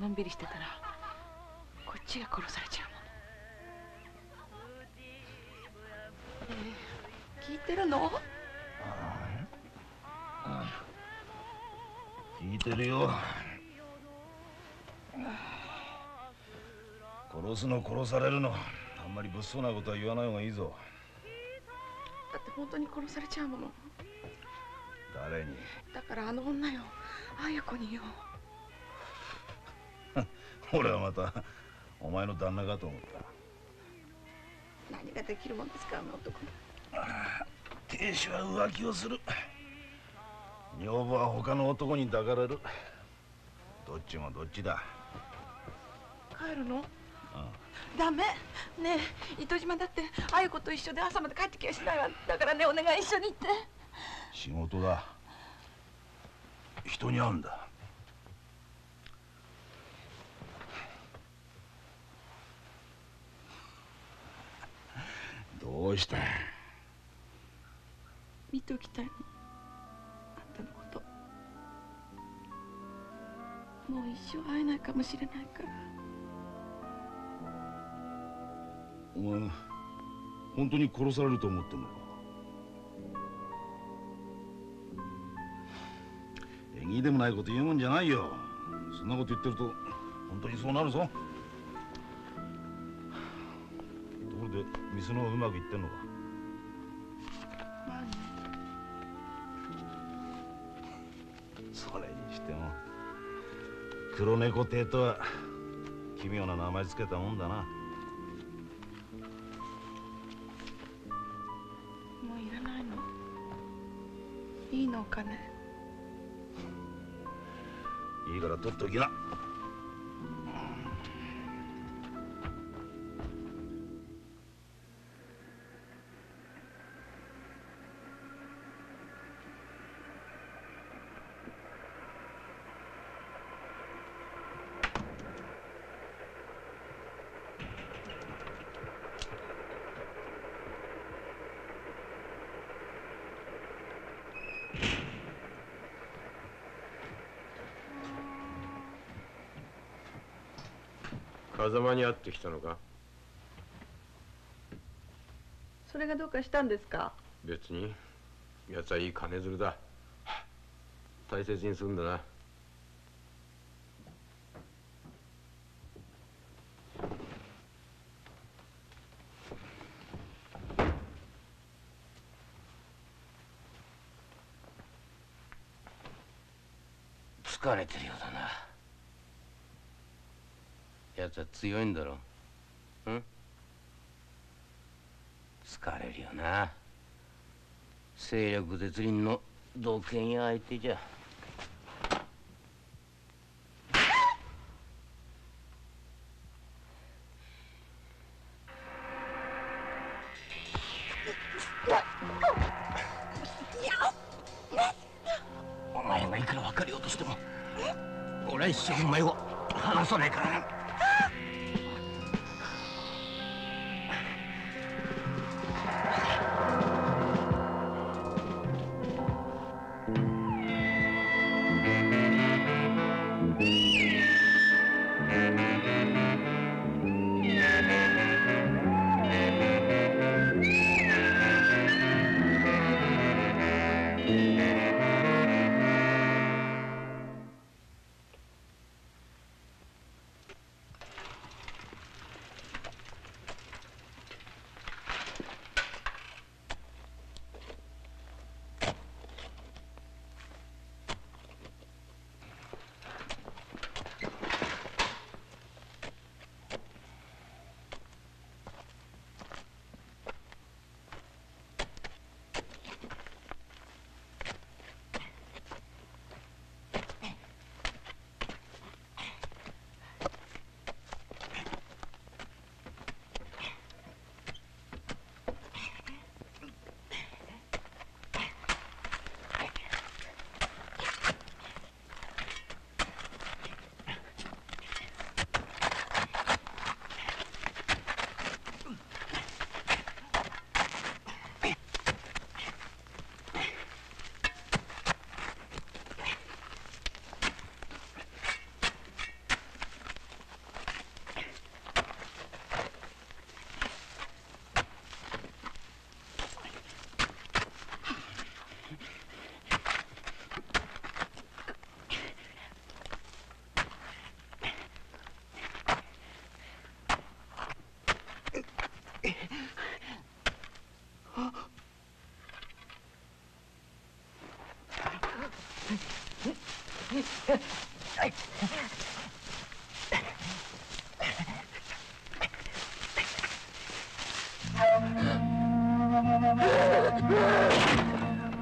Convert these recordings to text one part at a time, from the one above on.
のんびりしてたらこっちが殺されちゃうもの。えー聞いてるの？聞いてるよ。殺すの殺されるの。あんまり物騒なことは言わない方がいいぞ。だって本当に殺されちゃうもの。誰に？だからあの女よ。綾子によ 俺はまたお前の旦那かと思った。何ができるもんですかあの男。亭主は浮気をする。女房は他の男に抱かれる。どっちもどっちだ。帰るの？あダメ。ねえ糸島だって綾子と一緒で朝まで帰ってきやしないわ。だからねお願い一緒に行って。仕事だ。人に会うんだどうした見ておきたいの。あんたのこと。もう一生会えないかもしれないから。お前本当に殺されると思ってんのか？縁起でもないこと言うもんじゃないよ。そんなこと言ってると本当にそうなるぞ店の方うまくいってんのか？まあねそれにしても黒猫亭とは奇妙な名前つけたもんだな。もういらないの？いいのお金いいから取っておきな風間に会ってきたのか？それがどうかしたんですか？別に。奴はいい金づるだ。大切にするんだな疲れてるようだな奴は強いんだろ。うん？疲れるよな。勢力絶倫の道剣や相手じゃ。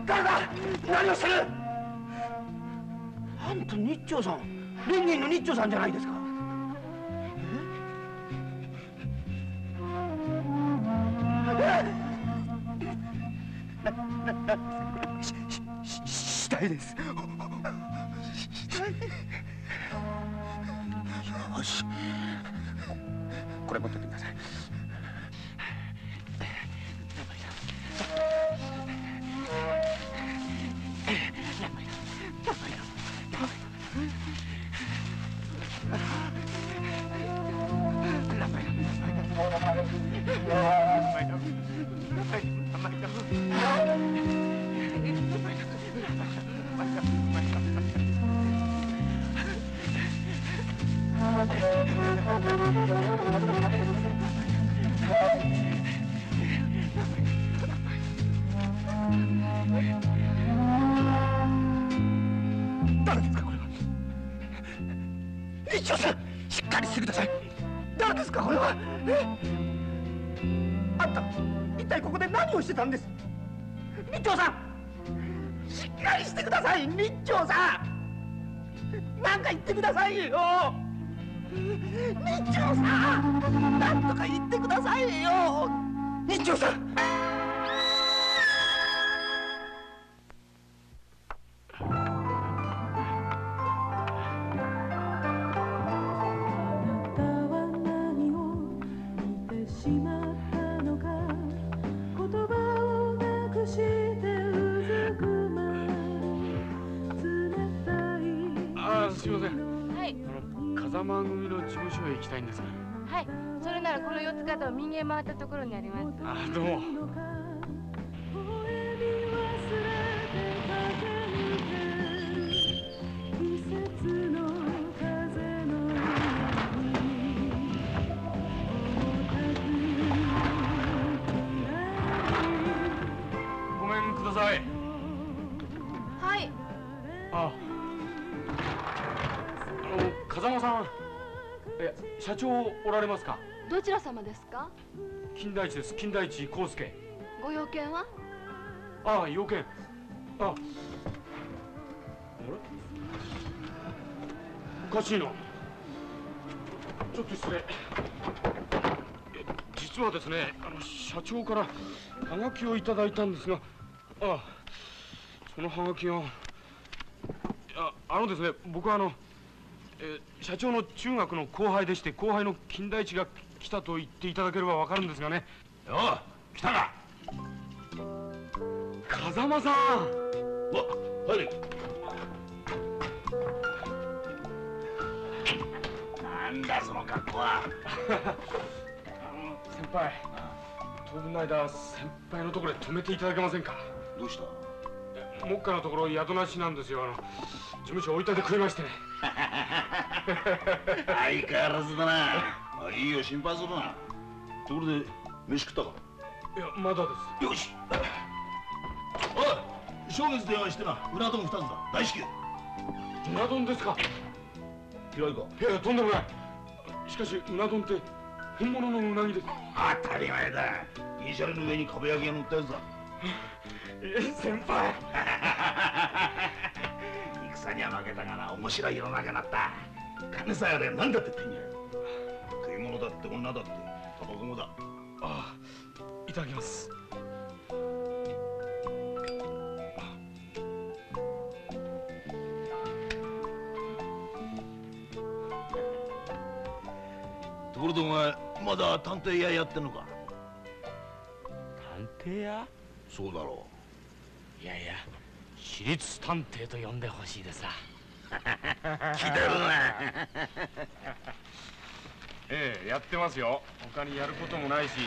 誰だ？何をしてる？あんた日朝さん。連銀の日朝さんじゃないですか。い。あーすいません。はい。あの風間組の事務所へ行きたいんですが。はい。それならこの四つ角を右へ回ったところにあります。あーどうも。ごめんください。はい。あ。あの風間さん。え社長おられますか？どちら様ですか？金田一です。金田一康介。ご用件は？ああ要件。ああ。れ？おかしいな。ちょっと失礼。え実はですねあの社長からハガキをいただいたんですがああそのハガキがあのですね僕はあのえ社長の中学の後輩でして後輩の金田一が来たと言っていただければわかるんですがね。よう来たか風間さん。わ入れ。なんだその格好は。先輩。当分の間先輩のところへ泊めていただけませんか。どうした？目下のところ宿なしなんですよ。あの事務所置いといてくれましてね。相変わらずだな。まあいいよ心配するな。ところで飯食ったか？いやまだです。よし。おい正月電話してな。うな丼二つだ。大至急。うな丼ですか？嫌いか？いやいやとんでもない。しかしうな丼って本物のうなぎです。当たり前だ。銀シャリの上にかば焼きが乗ったやつだ。え先輩。戦には負けたがな。面白い世の中になった。金さえあれば何だって手に入る物だって女だってタバコもだ。ああいただきます。ところでお前まだ探偵屋やってんのか？探偵屋？そうだろいやいや私立探偵と呼んでほしいです なう来てるなええやってますよ。他にやることもないし。し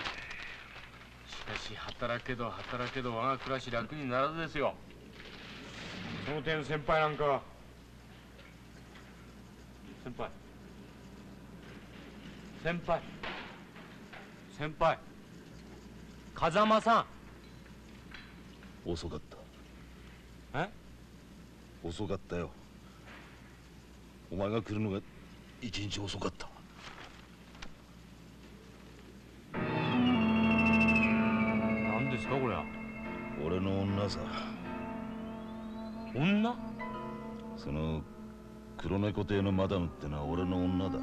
かし働けど働けど我が暮らし楽にならずですよ。その点先輩なんかは。先輩。先輩。先輩。風間さ遅かった。んえ？遅かったよ。お前が来るのが一日遅かったさ。女？その黒猫亭のマダムってのは俺の女だ。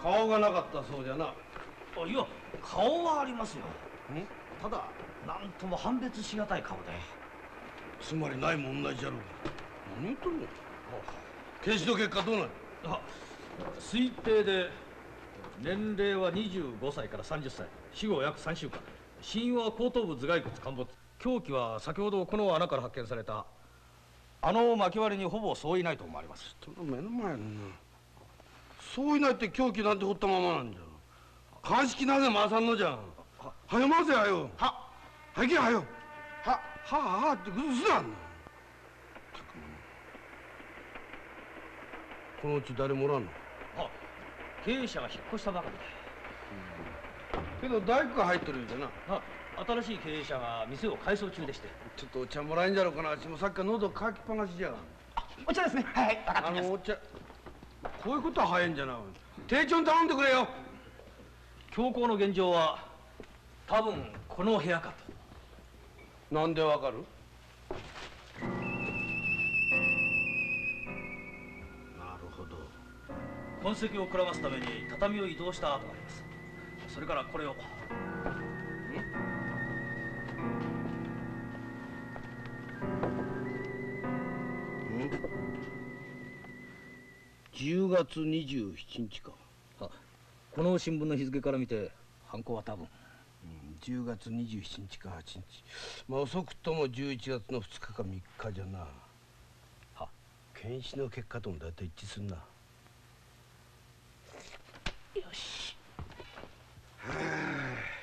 顔がなかったそうじゃな。いや顔はありますよ。ただとも判別しがたい顔でつまりないも同じじゃろうが。何言っとるの？検視の結果どうなる？あ推定で年齢は25歳から30歳死後約3週間死因は後頭部頭蓋骨陥没凶器は先ほどこの穴から発見されたあの巻き割りにほぼ相違ないと思われます人の目の前にな。そういないって凶器なんて掘ったままなんじゃ。鑑識なぜ回さんのじゃん。はよ回せはよ。は。はいけはよ。は。ははって嘘なんだ。このうち誰もおらんのあ経営者が引っ越したばかりでけど大工が入っとるんじゃな。あ新しい経営者が店を改装中でしてちょっとお茶もらえんじゃろうかな。私もさっきから喉乾きっぱなしじゃ。お茶ですねはいあのお茶。こういうことは早いんじゃな。丁重に頼んでくれよ。強行の現状は多分この部屋かとなんでわかる？なるほど。痕跡をくらますために畳を移動した跡があります。それからこれを。10月27日か。あこの新聞の日付から見て犯行は多分10月27日か8日。まあ遅くとも11月の2日か3日じゃな。は検視の結果とも大体一致するな。よし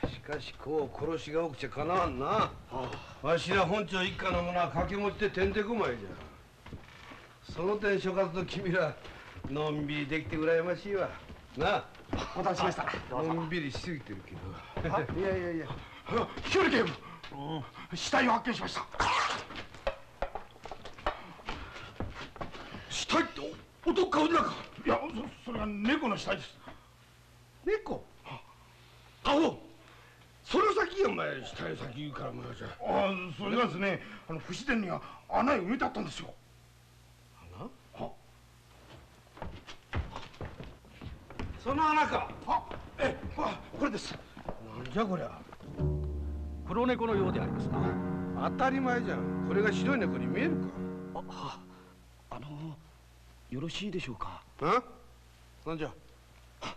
しかしこう殺しが起きちゃかなわんな。わしら本庁一家の者は掛け持ちでてんてこまいじゃ。その点所轄の君らのんびりできて羨ましいわ。なあ。お待たせしましたのんびりしすぎてるけど。いやいやいや。日和警部死体を発見しました死体ってお男か女か。いやそそれが猫の死体です猫？アホ。それ先やお前死体先言うからお前じゃ。あそれがですねあの不自然には穴へ埋めてあったんですよ穴？その穴か。あえあこれですじゃこりゃ。黒猫のようでありますな当たり前じゃん。これが白い猫に見えるあのよろしいでしょうか？か。あ？なんじゃ？あ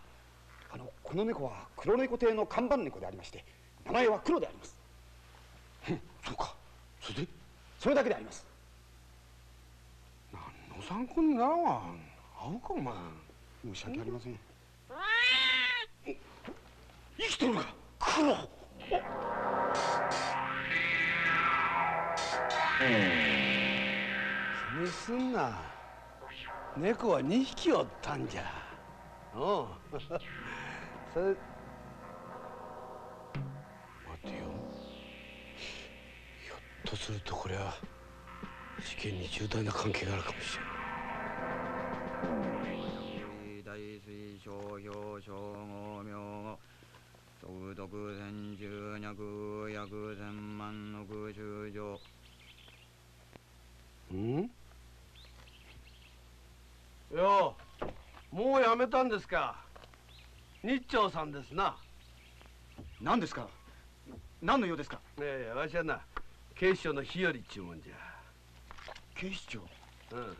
のこの猫は黒猫亭の看板猫でありまして名前は黒でありますそうか。それで？それだけであります何の参考にならんわ。合うかお前。申し訳ありません生きとるか？気にすんな。猫は2匹おったんじゃ。おう。それ。待てよ。ひょっとするとこれは事件に重大な関係があるかもしれない。大水小表小号名総督千十百約千万の空中上。ん？ようもうやめたんですか？日朝さんですな。何ですか？何の用ですか？いやいやわしはな警視庁の日和っちゅうもんじゃ。警視庁？うん。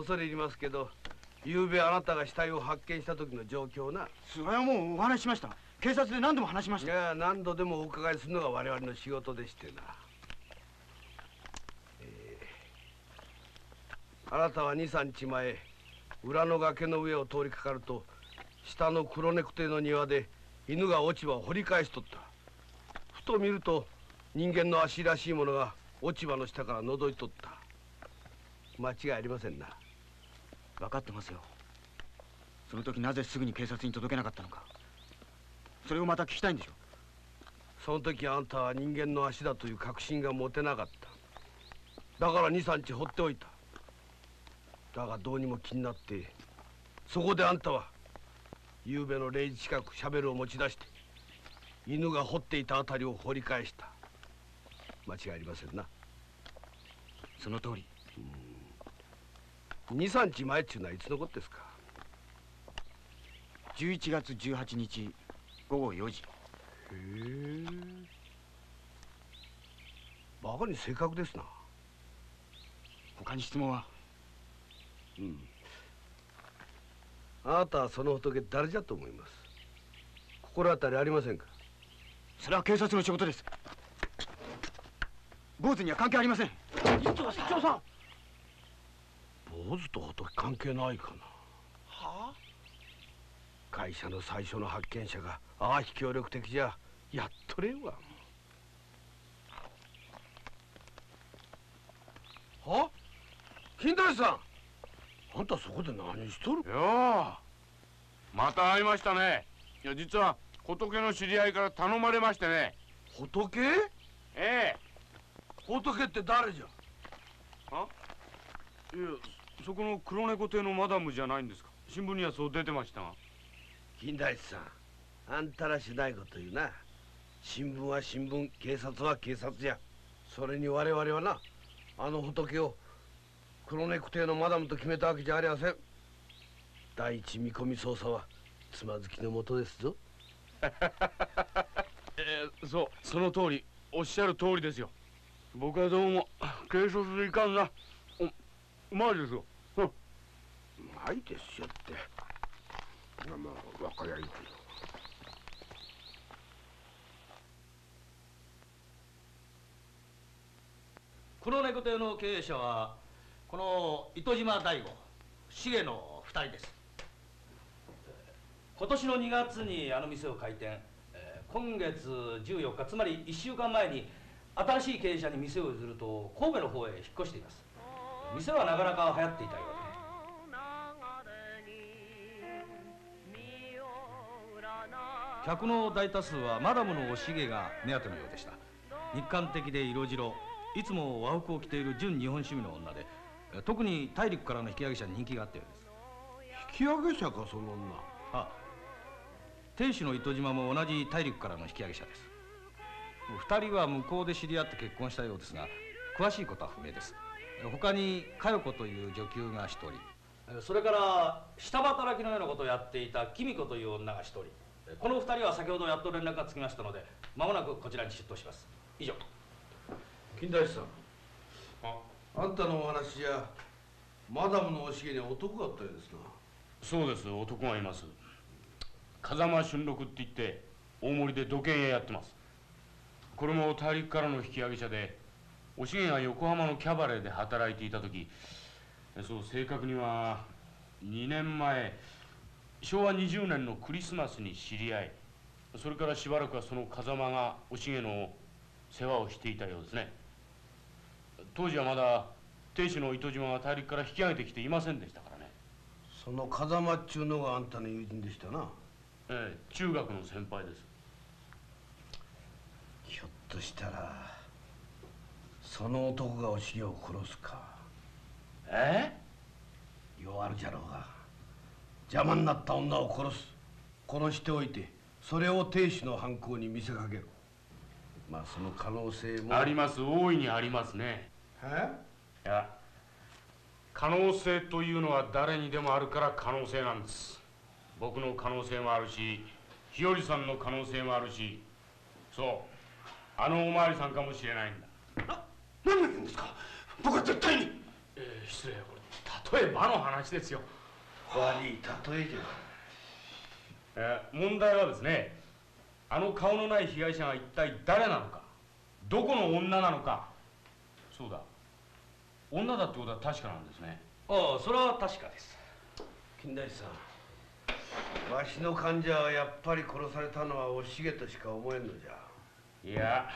恐れ入りますけど昨べあなたが死体を発見した時の状況な。それはもうお話ししました警察で何度も話しました。いや何度でもお伺いするのが我々の仕事でしてな、えーあなたは23日前裏の崖の上を通りかかると下の黒猫亭の庭で犬が落ち葉を掘り返しとった。ふと見ると人間の足らしいものが落ち葉の下から覗いとった。間違いありませんな。分かってますよ。その時なぜすぐに警察に届けなかったのかそれをまた聞きたいんでしょ？その時あんたは人間の足だという確信が持てなかった。だから23日放っておいた。だがどうにも気になってそこであんたは夕べの0時近くシャベルを持ち出して犬が掘っていた辺りを掘り返した。間違いありませんな。その通り。23日前っちゅうのはいつのことですか？11月18日午後4時。へえバカに正確ですな。他に質問は？うん。あなたはその仏誰じゃと思います。心当たりありませんか？それは警察の仕事です。坊主には関係ありません。一丁さん。坊主と仏関係ないかな。はあ会社の最初の発見者がああ非協力的じゃやっとれんわ。は？金田さん！あんたそこで何しとる？ようまた会いましたね。いや実は仏の知り合いから頼まれましてね。仏？ええ。仏って誰じゃ？いやそこの黒猫亭のマダムじゃないんですか？新聞にはそう出てましたが金田一さんあんたらしないこと言うな。新聞は新聞警察は警察じゃ。それに我々はなあの仏を黒猫亭のマダムと決めたわけじゃありません。第一見込み捜査はつまずきのもとですぞ。えーそうその通りおっしゃる通りですよ。僕はどうも警察でいかんな。おうまいですよ。うん。うまいですよってまあまあ分かりゃいいけど。黒猫亭の経営者はこの糸島大吾重の2人です。今年の2月にあの店を開店。今月14日つまり1週間前に新しい経営者に店を譲ると神戸の方へ引っ越しています。店はなかなか流行っていたようで。客の大多数はマダムのおしげが目当てのようでした。日韓的で色白。いつも和服を着ている純日本趣味の女で。え特に大陸からの引き上げ者に人気があったようです。引き上げ者かその女。あ店主の糸島も同じ大陸からの引き上げ者です。二人は向こうで知り合って結婚したようですが詳しいことは不明です。他に佳代子という女給が一人。それから下働きのようなことをやっていた紀美子という女が一人この二人は先ほどやっと連絡がつきましたので間もなくこちらに出頭します。以上。金田一さん。あ。んたのお話じゃマダムのおしげには男があったようですな。そうです男がいます。風間俊六って言って大森で土建屋やってます。これも大陸からの引き上げ者でおしげが横浜のキャバレーで働いていた時そう正確には2年前昭和20年のクリスマスに知り合いそれからしばらくはその風間がおしげの世話をしていたようですね。当時はまだ亭主の糸島が大陸から引き上げてきていませんでしたからね。その風間っちゅうのがあんたの友人でしたな。ええ中学の先輩です。ひょっとしたらその男がおしげを殺すか。え？ようあるじゃろうが邪魔になった女を殺す。殺しておいてそれを亭主の犯行に見せかけるまあその可能性も。あります。大いにありますね。え？いや可能性というのは誰にでもあるから可能性なんです。僕の可能性もあるし日和さんの可能性もあるし。そう。あのおまわりさんかもしれないんだ。何を言うんですか？僕は絶対に。えー失礼。これ例えばの話ですよ悪い例えじゃえー問題はですねあの顔のない被害者が一体誰なのかどこの女なのか。そうだ。女だってことは確かなんですね。ああそれは確かです。金田一さん。わしの患者はやっぱり殺されたのはおしげとしか思えんのじゃ。いや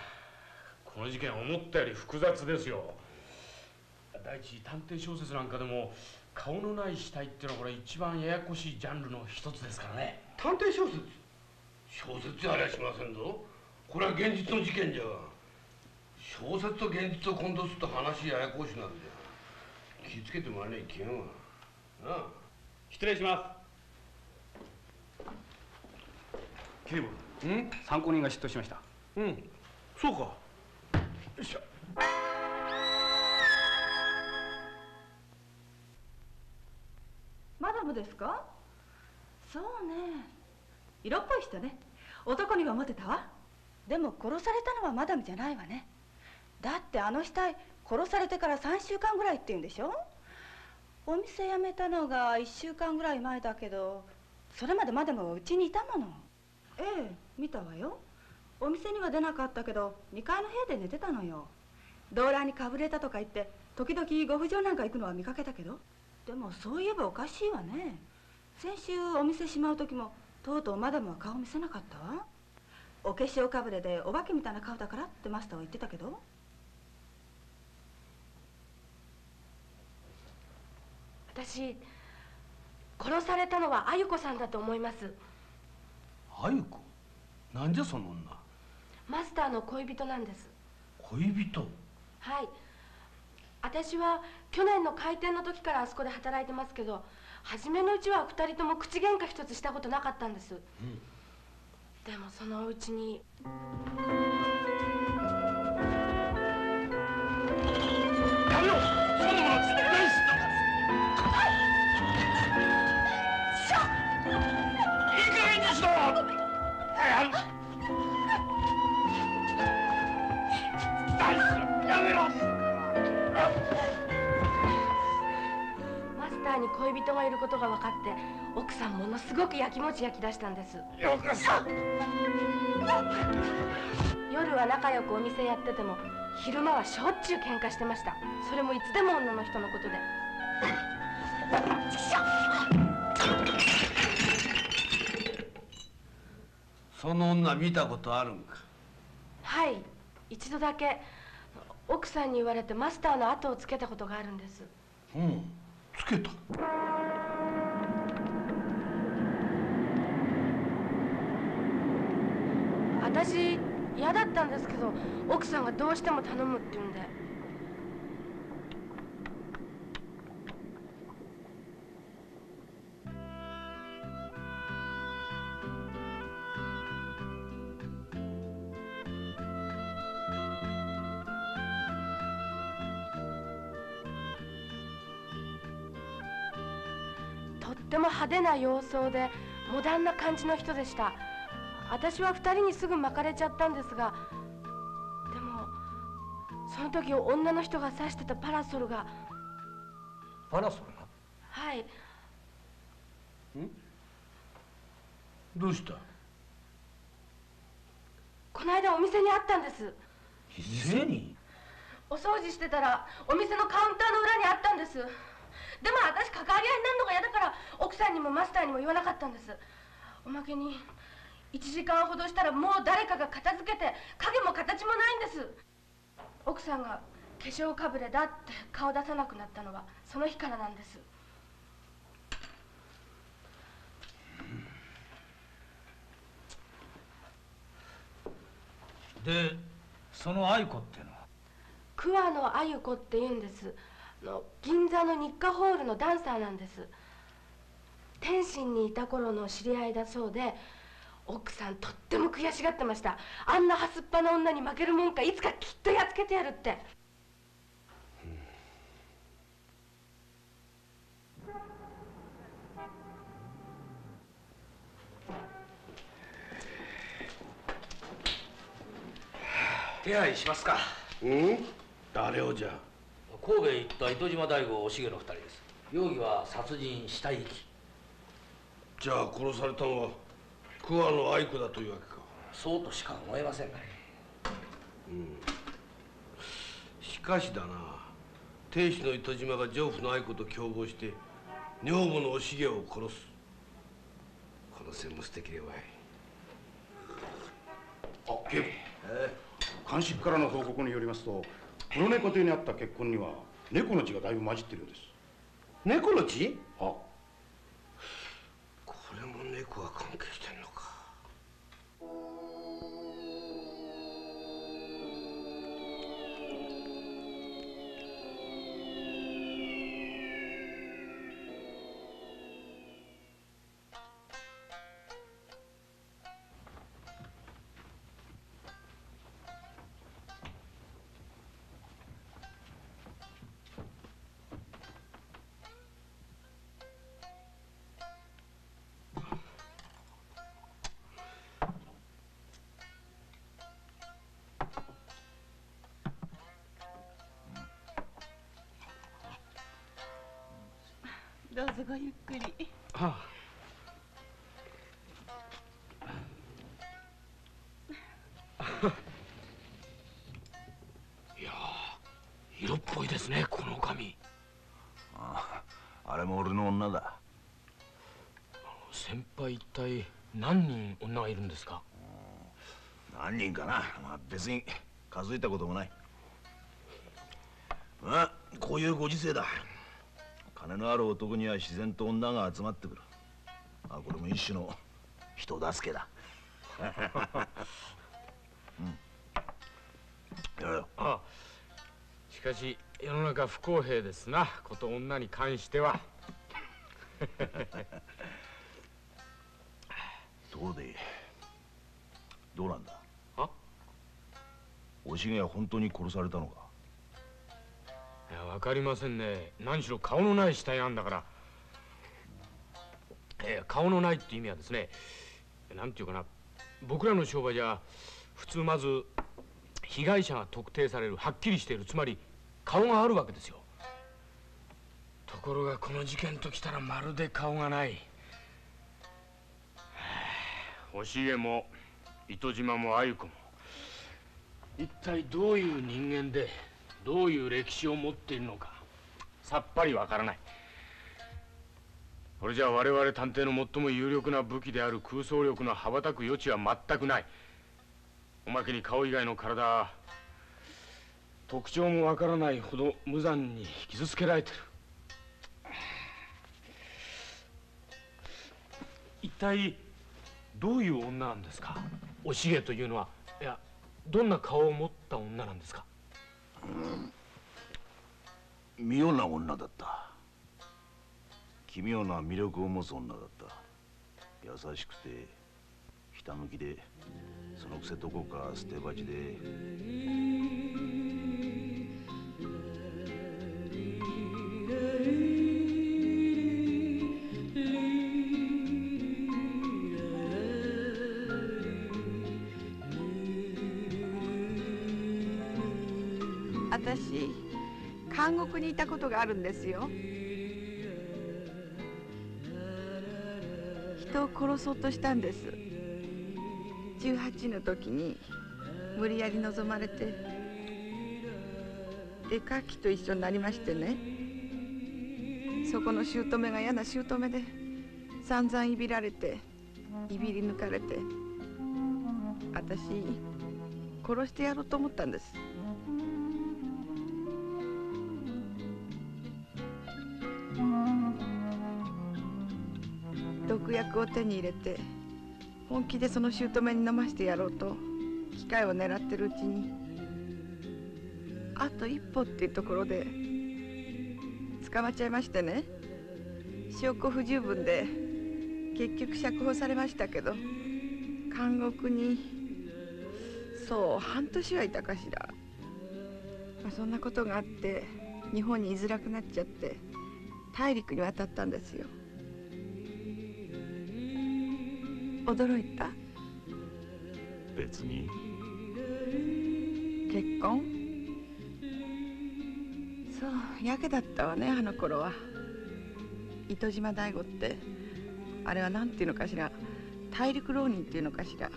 この事件思ったより複雑ですよ。第一探偵小説なんかでも顔のない死体っていうのはこれ一番ややこしいジャンルの一つですからね。探偵小説。小説じゃありゃしませんぞ。これは現実の事件じゃ。が小説と現実を混同すると話ややこしなるじゃ。気ぃつけてもらわないけんわ。なあ。失礼します。警部。うん？参考人が出頭しました。うん。そうか。よいしょですか？そうね。色っぽい人ね。男にはモテたわ。でも殺されたのはマダムじゃないわね。だってあの死体殺されてから3週間ぐらいって言うんでしょ？お店辞めたのが1週間ぐらい前だけどそれまでマダムはうちにいたもの。ええ見たわよ。お店には出なかったけど2階の部屋で寝てたのよ。動乱にかぶれたとか言って時々ご婦人なんか行くのは見かけたけどでもそういえばおかしいわね。先週お店しまう時もとうとうマダムは顔見せなかったわ。お化粧かぶれでお化けみたいな顔だからってマスターは言ってたけど。私殺されたのはあゆ子さんだと思います。あゆ子？なんじゃその女？マスターの恋人なんです。恋人？はい私は去年の開店の時からあそこで働いてますけど初めのうちは2人とも口喧嘩一つしたことなかったんです、でもそのうちにに恋人がいることが分かって奥さんものすごくやきもち焼き出したんです。よかった。夜は仲良くお店やってても昼間はしょっちゅう喧嘩してました。それもいつでも女の人のことで。その女見たことあるんか？はい一度だけ。奥さんに言われてマスターの後をつけたことがあるんです。うんつけた。私嫌だったんですけど奥さんがどうしても頼むって言うんで。派手な様相でモダンな感じの人でした。私は二人にすぐ巻かれちゃったんですがでもその時女の人が差してたパラソルが。パラソルが？はい。どうした？この間お店にあったんです。店に？お掃除してたらお店のカウンターの裏にあったんですでも私関わり合いになるのが嫌だから奥さんにもマスターにも言わなかったんです。おまけに1時間ほどしたらもう誰かが片付けて影も形もないんです。奥さんが化粧かぶれだって顔出さなくなったのはその日からなんです。でその愛子っていうのは？桑野あゆ子って言うんです。あの銀座の日課ホールのダンサーなんです。天津にいた頃の知り合いだそうで奥さんとっても悔しがってました。あんなはすっぱな女に負けるもんかいつかきっとやっつけてやるって。手配しますか。うん？誰をじゃ神戸へ行った糸島大吾重の二人です。容疑は殺人死体遺棄。じゃあ殺されたのは桑野愛子だというわけか。そうとしか思えませんがね。しかしだな。亭主の糸島が丈夫の愛子と共謀して女房のお重を殺す。この線も素敵でわい。あ警部。鑑識からの報告によりますと黒猫邸にあった血痕には猫の血がだいぶ混じってるようです。猫の血？はこれも猫が関係してんどうぞごゆっくり。はいやー色っぽいですねこの髪。あああれも俺の女だ。先輩一体何人女がいるんですか？何人かな、まあ、別に数えたこともない。まあこういうご時世だ金のある男には自然と女が集まってくる。まあこれも一種の人助けだ。うん。やあ。しかし世の中不公平ですな。こと女に関しては。ところでどうなんだ？あ？おしげは本当に殺されたのか？分かりませんね。何しろ顔のない死体なんだから、えー顔のないって意味はですねなんていうかな。僕らの商売じゃ普通まず被害者が特定されるはっきりしている。つまり顔があるわけですよ。ところがこの事件ときたらまるで顔がない。押家も糸島も鮎子も。一体どういう人間でどういう歴史を持っているのか。さっぱりわからない。これじゃ我々探偵の最も有力な武器である空想力の羽ばたく余地は全くない。おまけに顔以外の体特徴もわからないほど無残に傷つけられてる。一体どういう女なんですか？おしげというのは。いやどんな顔を持った女なんですか？妙な女だった。奇妙な魅力を持つ女だった。優しくてひたむきでそのくせどこか捨て鉢で監獄にいたことがあるんですよ。人を殺そうとしたんです。18の時に無理やり望まれて絵描きと一緒になりましてね。そこの姑が嫌な姑で散々いびられていびり抜かれて私殺してやろうと思ったんです。手に入れて本気でその姑に飲ましてやろうと機会を狙ってるうちにあと一歩っていうところで捕まっちゃいましてね。証拠不十分で結局釈放されましたけど監獄にそう半年はいたかしら、まあ、そんなことがあって日本に居づらくなっちゃって大陸に渡ったんですよ。驚いた。別に。結婚？そうやけだったわねあの頃は。糸島大吾ってあれはなんていうのかしら。大陸浪人っていうのかしら。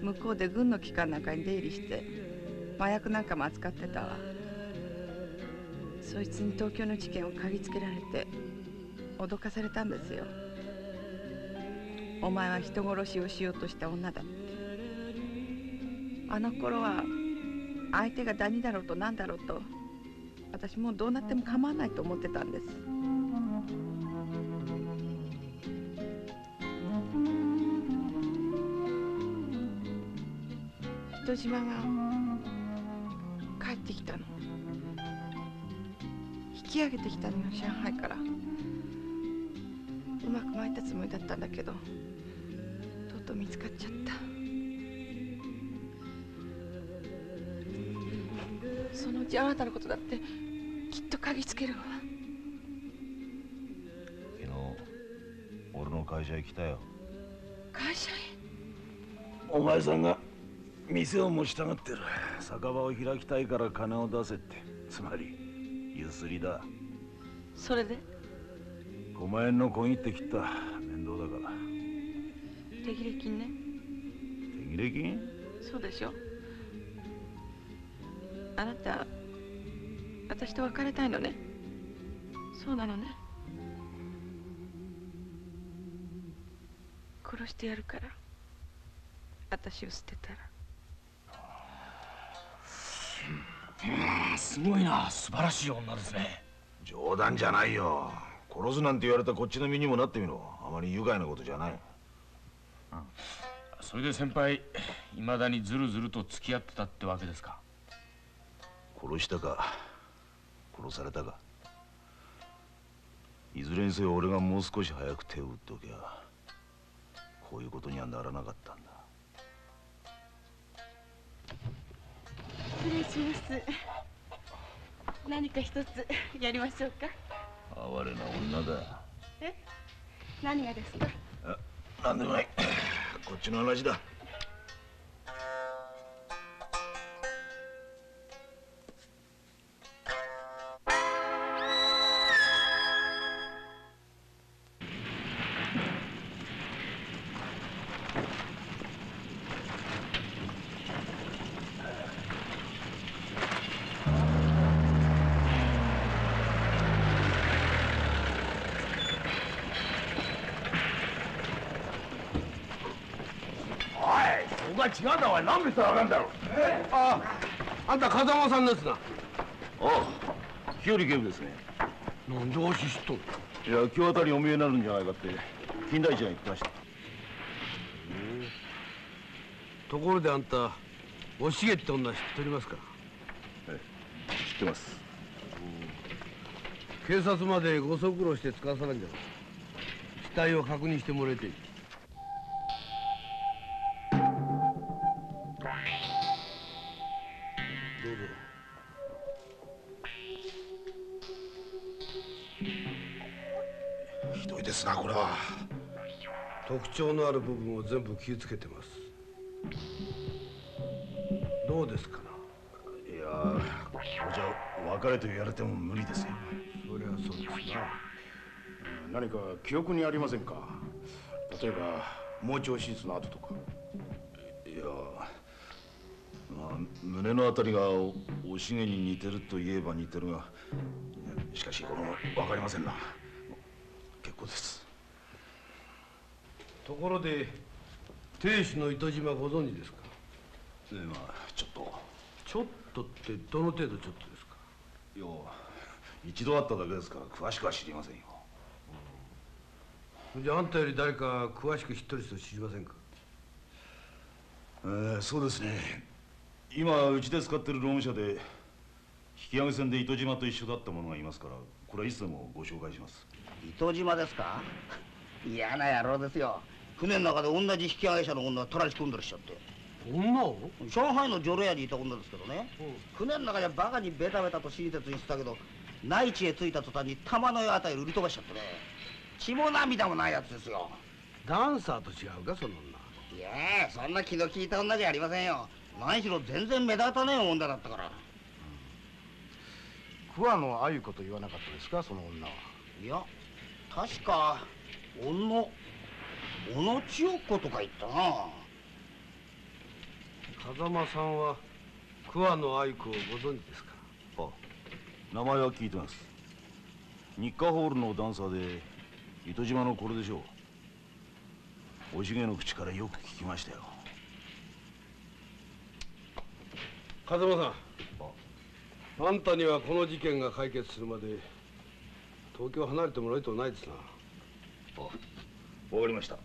向こうで軍の機関なんかに出入りして麻薬なんかも扱ってたわ。そいつに東京の事件を嗅ぎつけられて脅かされたんですよお前は人殺しをしようとした女だって。あの頃は相手がダニだろうと何だろうと私もうどうなっても構わないと思ってたんです。人島が帰ってきたの。引き上げてきたの上海から。けどとうとう見つかっちゃった。そのうちあなたのことだってきっと嗅ぎつけるわ。昨日俺の会社へ来たよ。会社へ？お前さんが店を持ちたがってる。酒場を開きたいから金を出せって。つまりゆすりだ。それで？5万円の小切手切った。面倒だから手切れ金ね。手切れ金？そうでしょ。あなた私と別れたいのね。そうなのね。殺してやるから。私を捨てたら。うんすごいな。素晴らしい女ですね。冗談じゃないよ。殺すなんて言われたこっちの身にもなってみろ。あまり愉快なことじゃないそれで先輩いまだにずるずると付き合ってたってわけですか？殺したか殺されたか。いずれにせよ俺がもう少し早く手を打っておきゃこういうことにはならなかったんだ。失礼します。何か一つやりましょうか？哀れな女だ。え？何がですか？なんでもないこっちの話だ。そこは違うんだおい何見たらわかんだろあああんた風間さんですな。ああ日和警部ですね。なんでわし知っとんいや今日あたりお見えになるんじゃないかって金田一が言ってました。ところであんたおしげって女知っておりますか？知ってます。警察までご足労して使わさないんじゃ。死体を確認してもらえてい特徴のある部分を全部傷つけてます。どうですかいやこれじゃ別れと言われても無理ですよ。そりゃそうですな。何か記憶にありませんか？例えば盲腸手術の後とか。いやまあ胸のあたりがおおしげに似てると言えば似てるがしかしこの分かりませんな。結構ですところで亭主の糸島ご存知ですか？えまあちょっと。ちょっとってどの程度ちょっとですか？いや一度会っただけですから詳しくは知りませんよ。じゃああんたより誰か詳しく知ってる人知りませんか？えーそうですね。今うちで使ってる労務者で引き上げ船で糸島と一緒だった者がいますからこれはいつでもご紹介します。糸島ですか？嫌な野郎ですよ船の中で同じ引き上げ者の女が取られ込んでるっしょって。女を？上海の女郎屋にいた女ですけどね。船の中じゃバカにベタベタと親切にしてたけど内地へ着いた途端に玉の世あたり売り飛ばしちゃってね。血も涙もないやつですよ。ダンサーと違うかその女。いやそんな気の利いた女じゃありませんよ。何しろ全然目立たねえ女だったから。桑野あゆ子と言わなかったですかその女は。いや確か小野小野千代子とか言ったな。風間さんは桑野愛子をご存知ですか？あ名前は聞いてます。日課ホールのダンサーで糸島のこれでしょう。おしげの口からよく聞きましたよ。風間さん。あ。んたにはこの事件が解決するまで東京を離れてもらいとうないですなわかりました。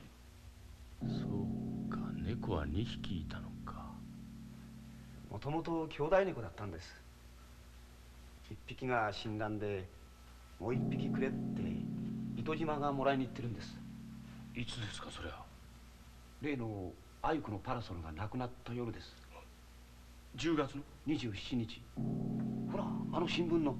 そうか。猫は2匹いたのか。もともと兄弟猫だったんです。一匹が死んだんでもう一匹くれって糸島がもらいに行ってるんです。いつですかそれは。例の愛子のパラソルがなくなった夜です。10月の？27日。ほらあの新聞の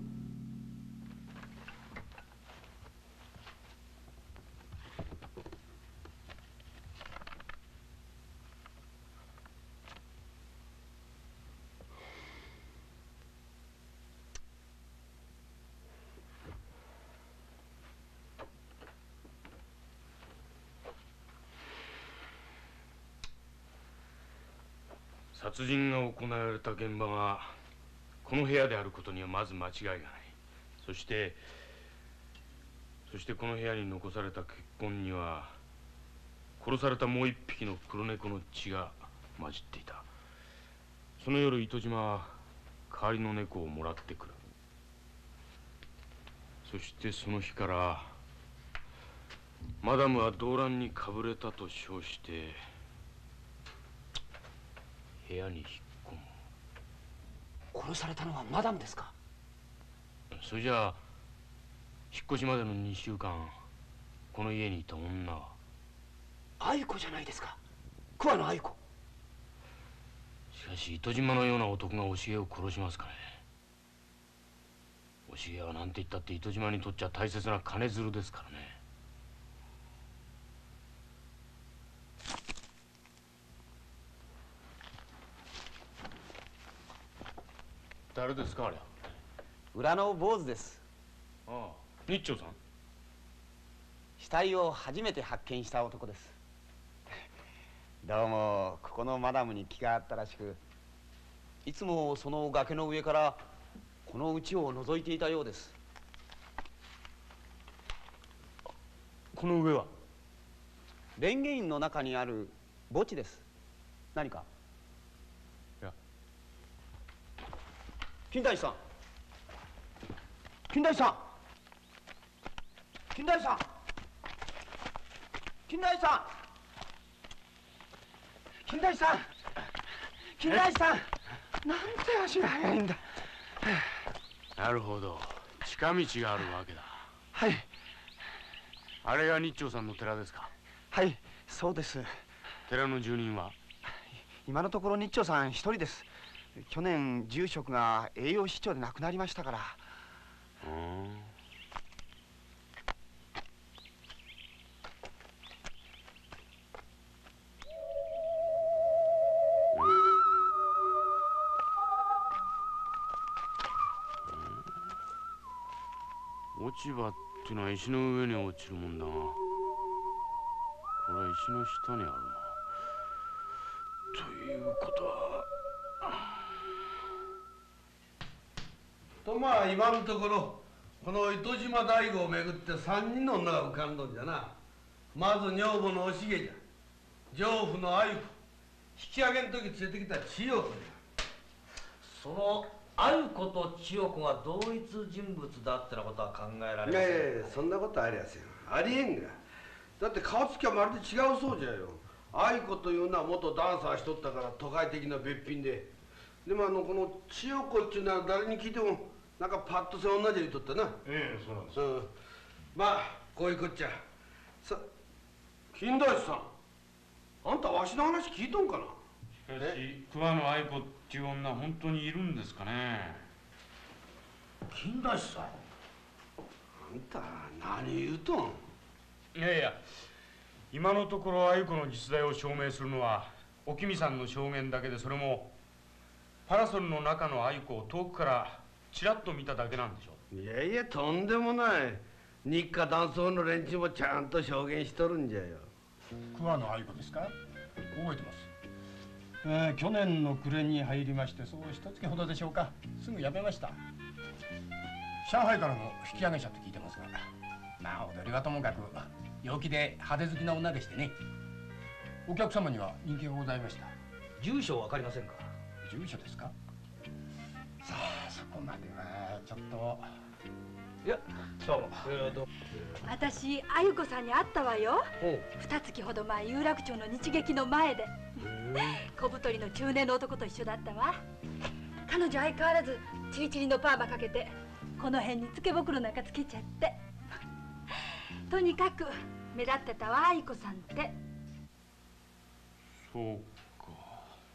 殺人が行われた現場がこの部屋であることにはまず間違いがない。そしてそしてこの部屋に残された血痕には殺されたもう一匹の黒猫の血が混じっていた。その夜糸島は代わりの猫をもらってくる。そしてその日からマダムは動乱にかぶれたと称して部屋に引っ込む。殺されたのはマダムですか？それじゃあ引っ越しまでの2週間この家にいた女は？愛子じゃないですか。桑野愛子。しかし糸島のような男がおしげを殺しますかね。おしげは何て言ったって糸島にとっちゃ大切な金づるですからね誰ですかあれ。裏の坊主です。ああ。日朝さん？死体を初めて発見した男です。どうもここのマダムに気があったらしくいつもその崖の上からこの家を覗いていたようです。この上は？蓮華院の中にある墓地です。何かいや金田一さん。金田一さん。金田一さん。金田一さん。金田一さん。金田一さん。なんて足が速いんだ。なるほど。近道があるわけだ。はい。あれが日朝さんの寺ですか？はいそうです。寺の住人は？今のところ日朝さん一人です去年住職が栄養失調で亡くなりましたから。うん。落ち葉っていうのは石の上に落ちるもん。だがこれは石の下にあるなということはとまあ今のところこの糸島大悟をめぐって3人の女が浮かんどんじゃな。まず女房のおしげじゃ。丈夫のあゆ子引き上げの時連れてきた千代子じそのあゆ子と千代子が同一人物だってなことは考えられませんゃいやいやそんなことありやせん。ありえんが。だって顔つきはまるで違うそうじゃよ。愛子というのは元ダンサーしとったから都会的なべっぴんで。でもあのこの千代子っていうのは誰に聞いてもなんかパッとせ同じ言うとったな。ええそうなんです。うん。まあこういうこっちゃ。さ金田一さん。あんたわしの話聞いとんかな。しかし桑野愛子っていう女は本当にいるんですかね。金田一さん。あんた何言うとん。いやいや今のところ愛子の実在を証明するのはおきみさんの証言だけでそれもパラソルの中の愛子を遠くからちらっと見ただけなんでしょ？いやいやとんでもない。日課男装の連中もちゃんと証言しとるんじゃよ。桑野愛子ですか？覚えてます、えー去年の暮れに入りましてそう一月ほどでしょうか。すぐ辞めました。上海からの引き上げ者と聞いてますがまあ踊りはともかく陽気で派手好きな女でしてね。お客様には人気がございました。住所わかりませんか？住所ですか？さあそこまではちょっと。いやどうも。私あゆこさんに会ったわよ。二月ほど前有楽町の日劇の前で。小太りの中年の男と一緒だったわ。彼女相変わらずチリチリのパーマかけてこの辺につけぼくろなんかつけちゃって。とにかく目立ってたわあゆこさんって。そうか。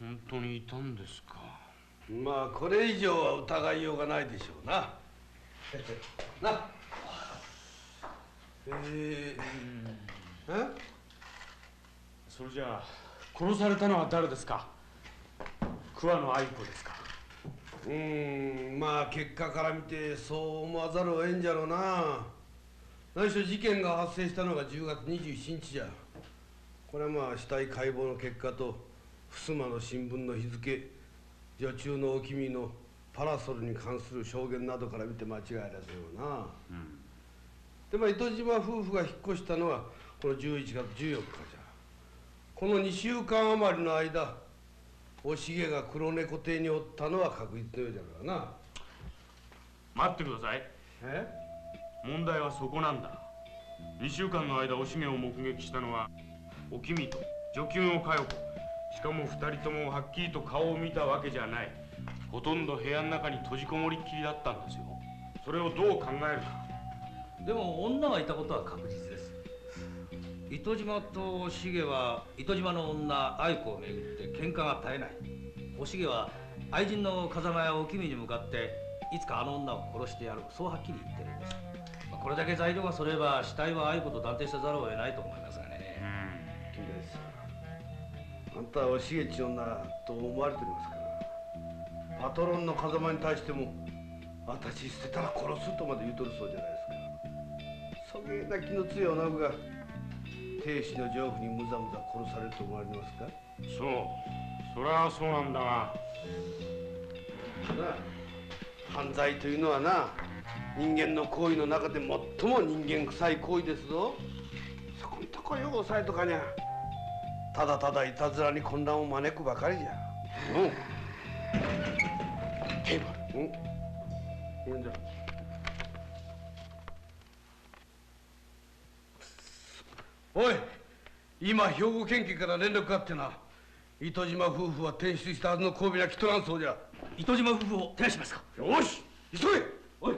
本当にいたんですかまあこれ以上は疑いようがないでしょうな。な。えー、え？それじゃあ殺されたのは誰ですか？桑野愛子ですか？うーんまあ結果から見てそう思わざるを得んじゃろうな。何しろ事件が発生したのが10月27日じゃ。これはまあ死体解剖の結果と襖の新聞の日付女中のお君のパラソルに関する証言などから見て間違いなさような、でまあ糸島夫婦が引っ越したのはこの11月14日じゃ。この2週間余りの間お重が黒猫邸におったのは確実のようじゃからな。待ってください。え？問題はそこなんだ。2週間の間おしげを目撃したのはおきみと女給の佳代子しかも2人ともはっきりと顔を見たわけじゃない。ほとんど部屋の中に閉じこもりっきりだったんですよ。それをどう考えるか。でも女がいたことは確実です。糸島と重は糸島の女愛子をめぐって喧嘩が絶えない。お重は愛人の風間やおきみに向かっていつかあの女を殺してやる。そうはっきり言ってるんです、まこれだけ材料がそれば死体は愛子と断定せざるを得ないと思います。あんたはおしげち女と思われてますからパトロンの風間に対しても私捨てたら殺すとまで言うとるそうじゃないですか。そげな気の強い女が亭主の丈夫にむざむざ殺されると思われますか？そう。それはそうなんだが。なあ犯罪というのはな人間の行為の中で最も人間臭い行為ですぞ。そこんとこよう押さえとかにゃ。ただただいたずらに混乱を招くばかりじゃ。うん。警部うんいいんだおい今兵庫県警から連絡があってな。糸島夫婦は転出したはずの神戸は来とらんそうじゃ。糸島夫婦を手配しますか。よし急げおい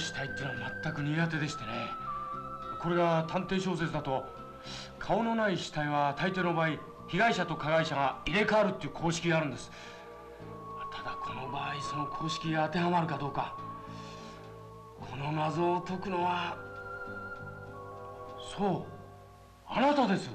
死体ってのは全く苦手でしてね。これが探偵小説だと顔のない死体は大抵の場合被害者と加害者が入れ替わるっていう公式があるんです。ただこの場合その公式が当てはまるかどうか。この謎を解くのはそうあなたです。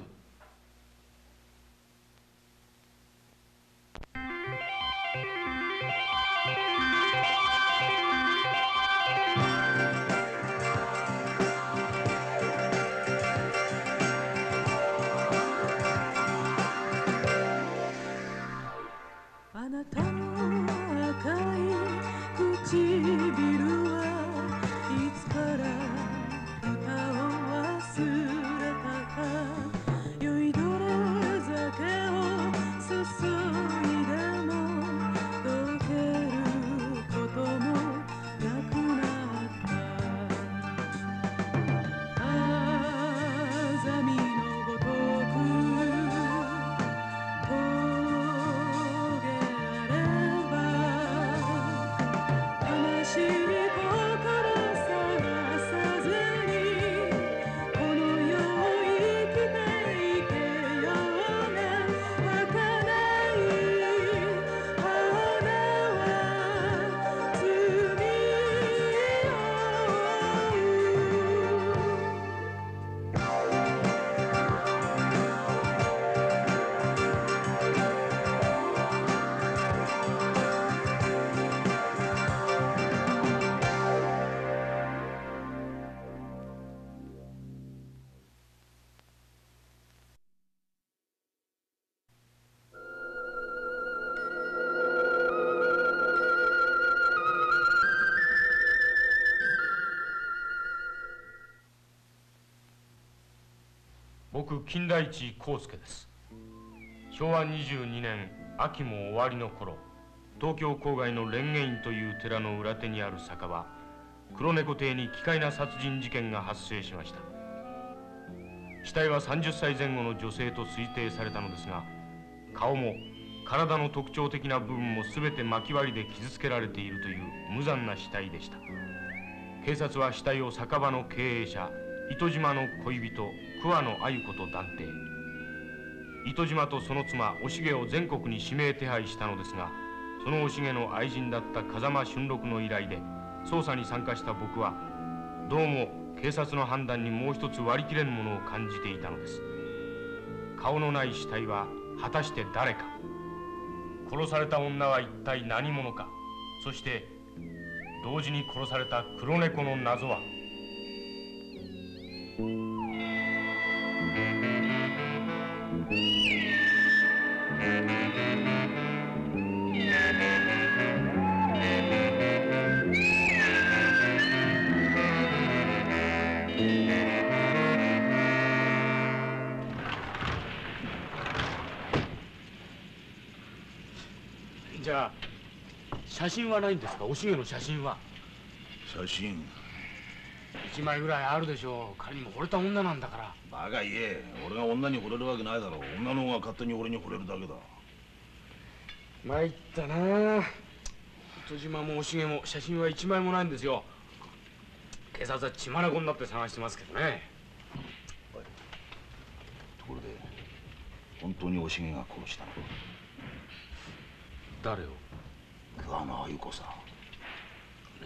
金田一耕介です。昭和22年秋も終わりの頃東京郊外の蓮華院という寺の裏手にある酒場黒猫亭に奇怪な殺人事件が発生しました。死体は30歳前後の女性と推定されたのですが顔も体の特徴的な部分も全て巻き割りで傷つけられているという無残な死体でした。警察は死体を酒場の経営者糸島の恋人桑野鮎子と断定。糸島とその妻おしげを全国に指名手配したのですがそのおしげの愛人だった風間俊六の依頼で捜査に参加した僕はどうも警察の判断にもう一つ割り切れぬものを感じていたのです。顔のない死体は果たして誰か。殺された女は一体何者か。そして同時に殺された黒猫の謎は。写真はないんですか？おしげの写真は。写真。一枚ぐらいあるでしょう。仮にも惚れた女なんだから。バカ言え。俺が女に惚れるわけないだろ女の方が勝手に俺に惚れるだけだ。参ったな。糸島もおしげも写真は一枚もないんですよ。警察は血眼になって探してますけどね。ところで本当におしげが殺したのか誰を？桑野鮎子さね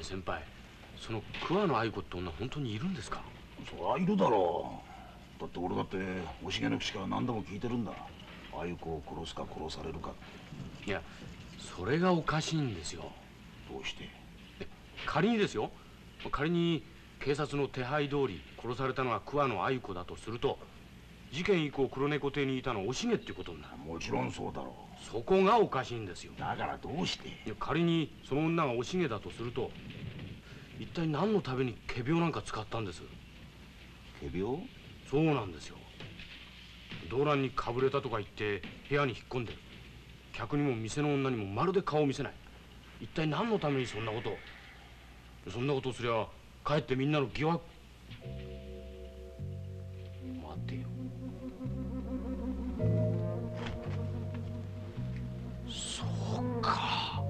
え先輩その桑野愛子って女本当にいるんですか？そりゃいるだろう。だって俺だっておしげの口から何度も聞いてるんだ。鮎子を殺すか殺されるかいやそれがおかしいんですよ。どうして？仮にですよ。仮に警察の手配通り殺されたのは桑野愛子だとすると事件以降黒猫亭にいたのはおしげっていうことになる。もちろんそうだろそこがおかしいんですよ。だからどうして？仮にその女がおしげだとすると一体何のために仮病なんか使ったんです？仮病？そうなんですよ。動乱にかぶれたとか言って部屋に引っ込んでる客にも店の女にもまるで顔を見せない。一体何のためにそんなことを？そんなことをすりゃかえってみんなの疑惑か。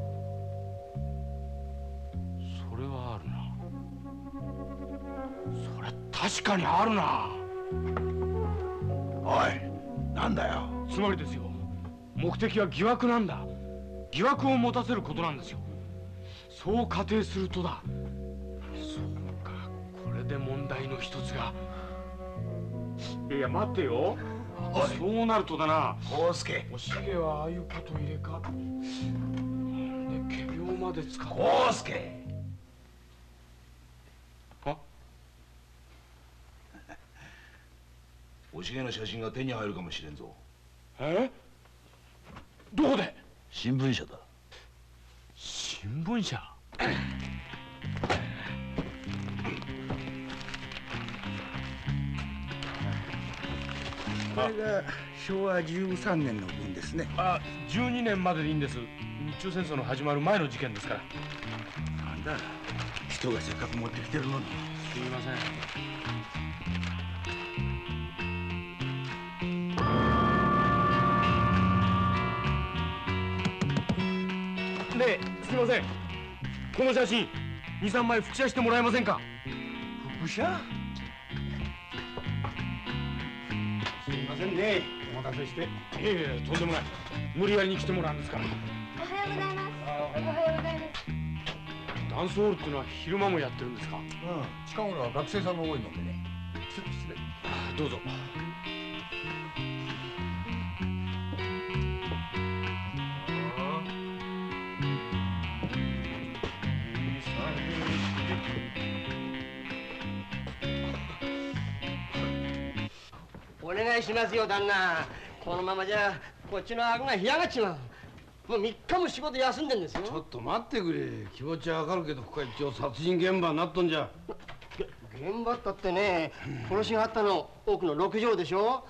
それはあるな。それ確かにあるな。おいなんだよ。つまりですよ。目的は疑惑なんだ。疑惑を持たせることなんですよ。そう仮定するとだ。そうか。これで問題の一つが。いや待ってよそうなるとだな。康介。おしげはああいうこと入れか。で仮病まで使って康介。あ？おしげの写真が手に入るかもしれんぞ。え？どこで？新聞社だ。新聞社？れが昭和13年の分ですね。あ12年まででいいんです。日中戦争の始まる前の事件ですから。なんだ人がせっかく持ってきてるのに。すみません。ねえすみません。この写真23枚複写してもらえませんか？副社ね。お待たせして。いえいえとんでもない。無理やりに来てもらうんですから。おはようございます。おはようございます。ダンスホールっていうのは昼間もやってるんですか？うん。近頃は学生さんが多いもんでね。失礼失礼。どうぞしますよ旦那。このままじゃこっちの顎が干上がっちまう。もう3日も仕事休んでんですよ。ちょっと待ってくれ。気持ちはわかるけどここは一応殺人現場になっとんじゃ。現場ったってね殺しがあったの奥の6畳でしょ。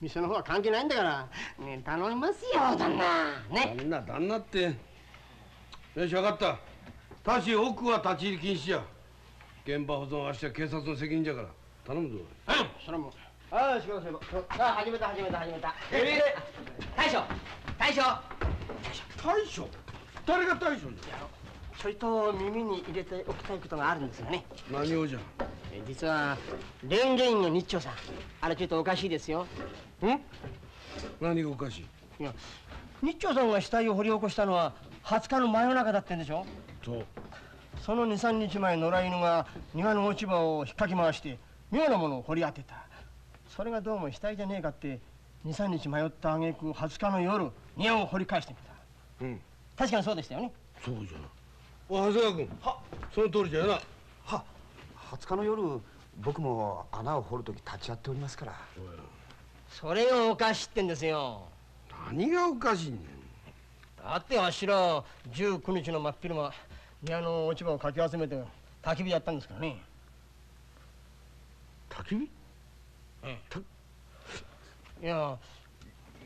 店の方は関係ないんだから。ね頼みますよ旦那。ね。旦那旦那って。よし分かった。ただし奥は立ち入り禁止じゃ現場保存は明日警察の責任じゃから。頼むぞ。うんそれもああ仕事仕事。さあ始めた始めた始めた。え大将大将。大将？誰が大将じそれと耳に入れておきたいことがあるんですがね。ゃ何をじゃ？え実は蓮華院の日長さん。あれちょっとおかしいですよ。ん？何がおかしい？いや日長さんが死体を掘り起こしたのは20日の真夜中だってんでしょ？そうその23日前野良犬が庭の落ち葉を引っかき回して妙なものを掘り当てたそれがどうも死体じゃねえかって23日迷った挙句20日の夜庭を掘り返してみた。うん。確かにそうでしたよね。そうじゃな。お長谷川君。は。その通りじゃよな。は。20日の夜僕も穴を掘るとき立ち会っておりますから。それがおかしいってんですよ。何がおかしいん。だってあっしら19日の真っ昼間庭の落ち葉をかき集めて焚き火やったんですからね。焚き火？ええいや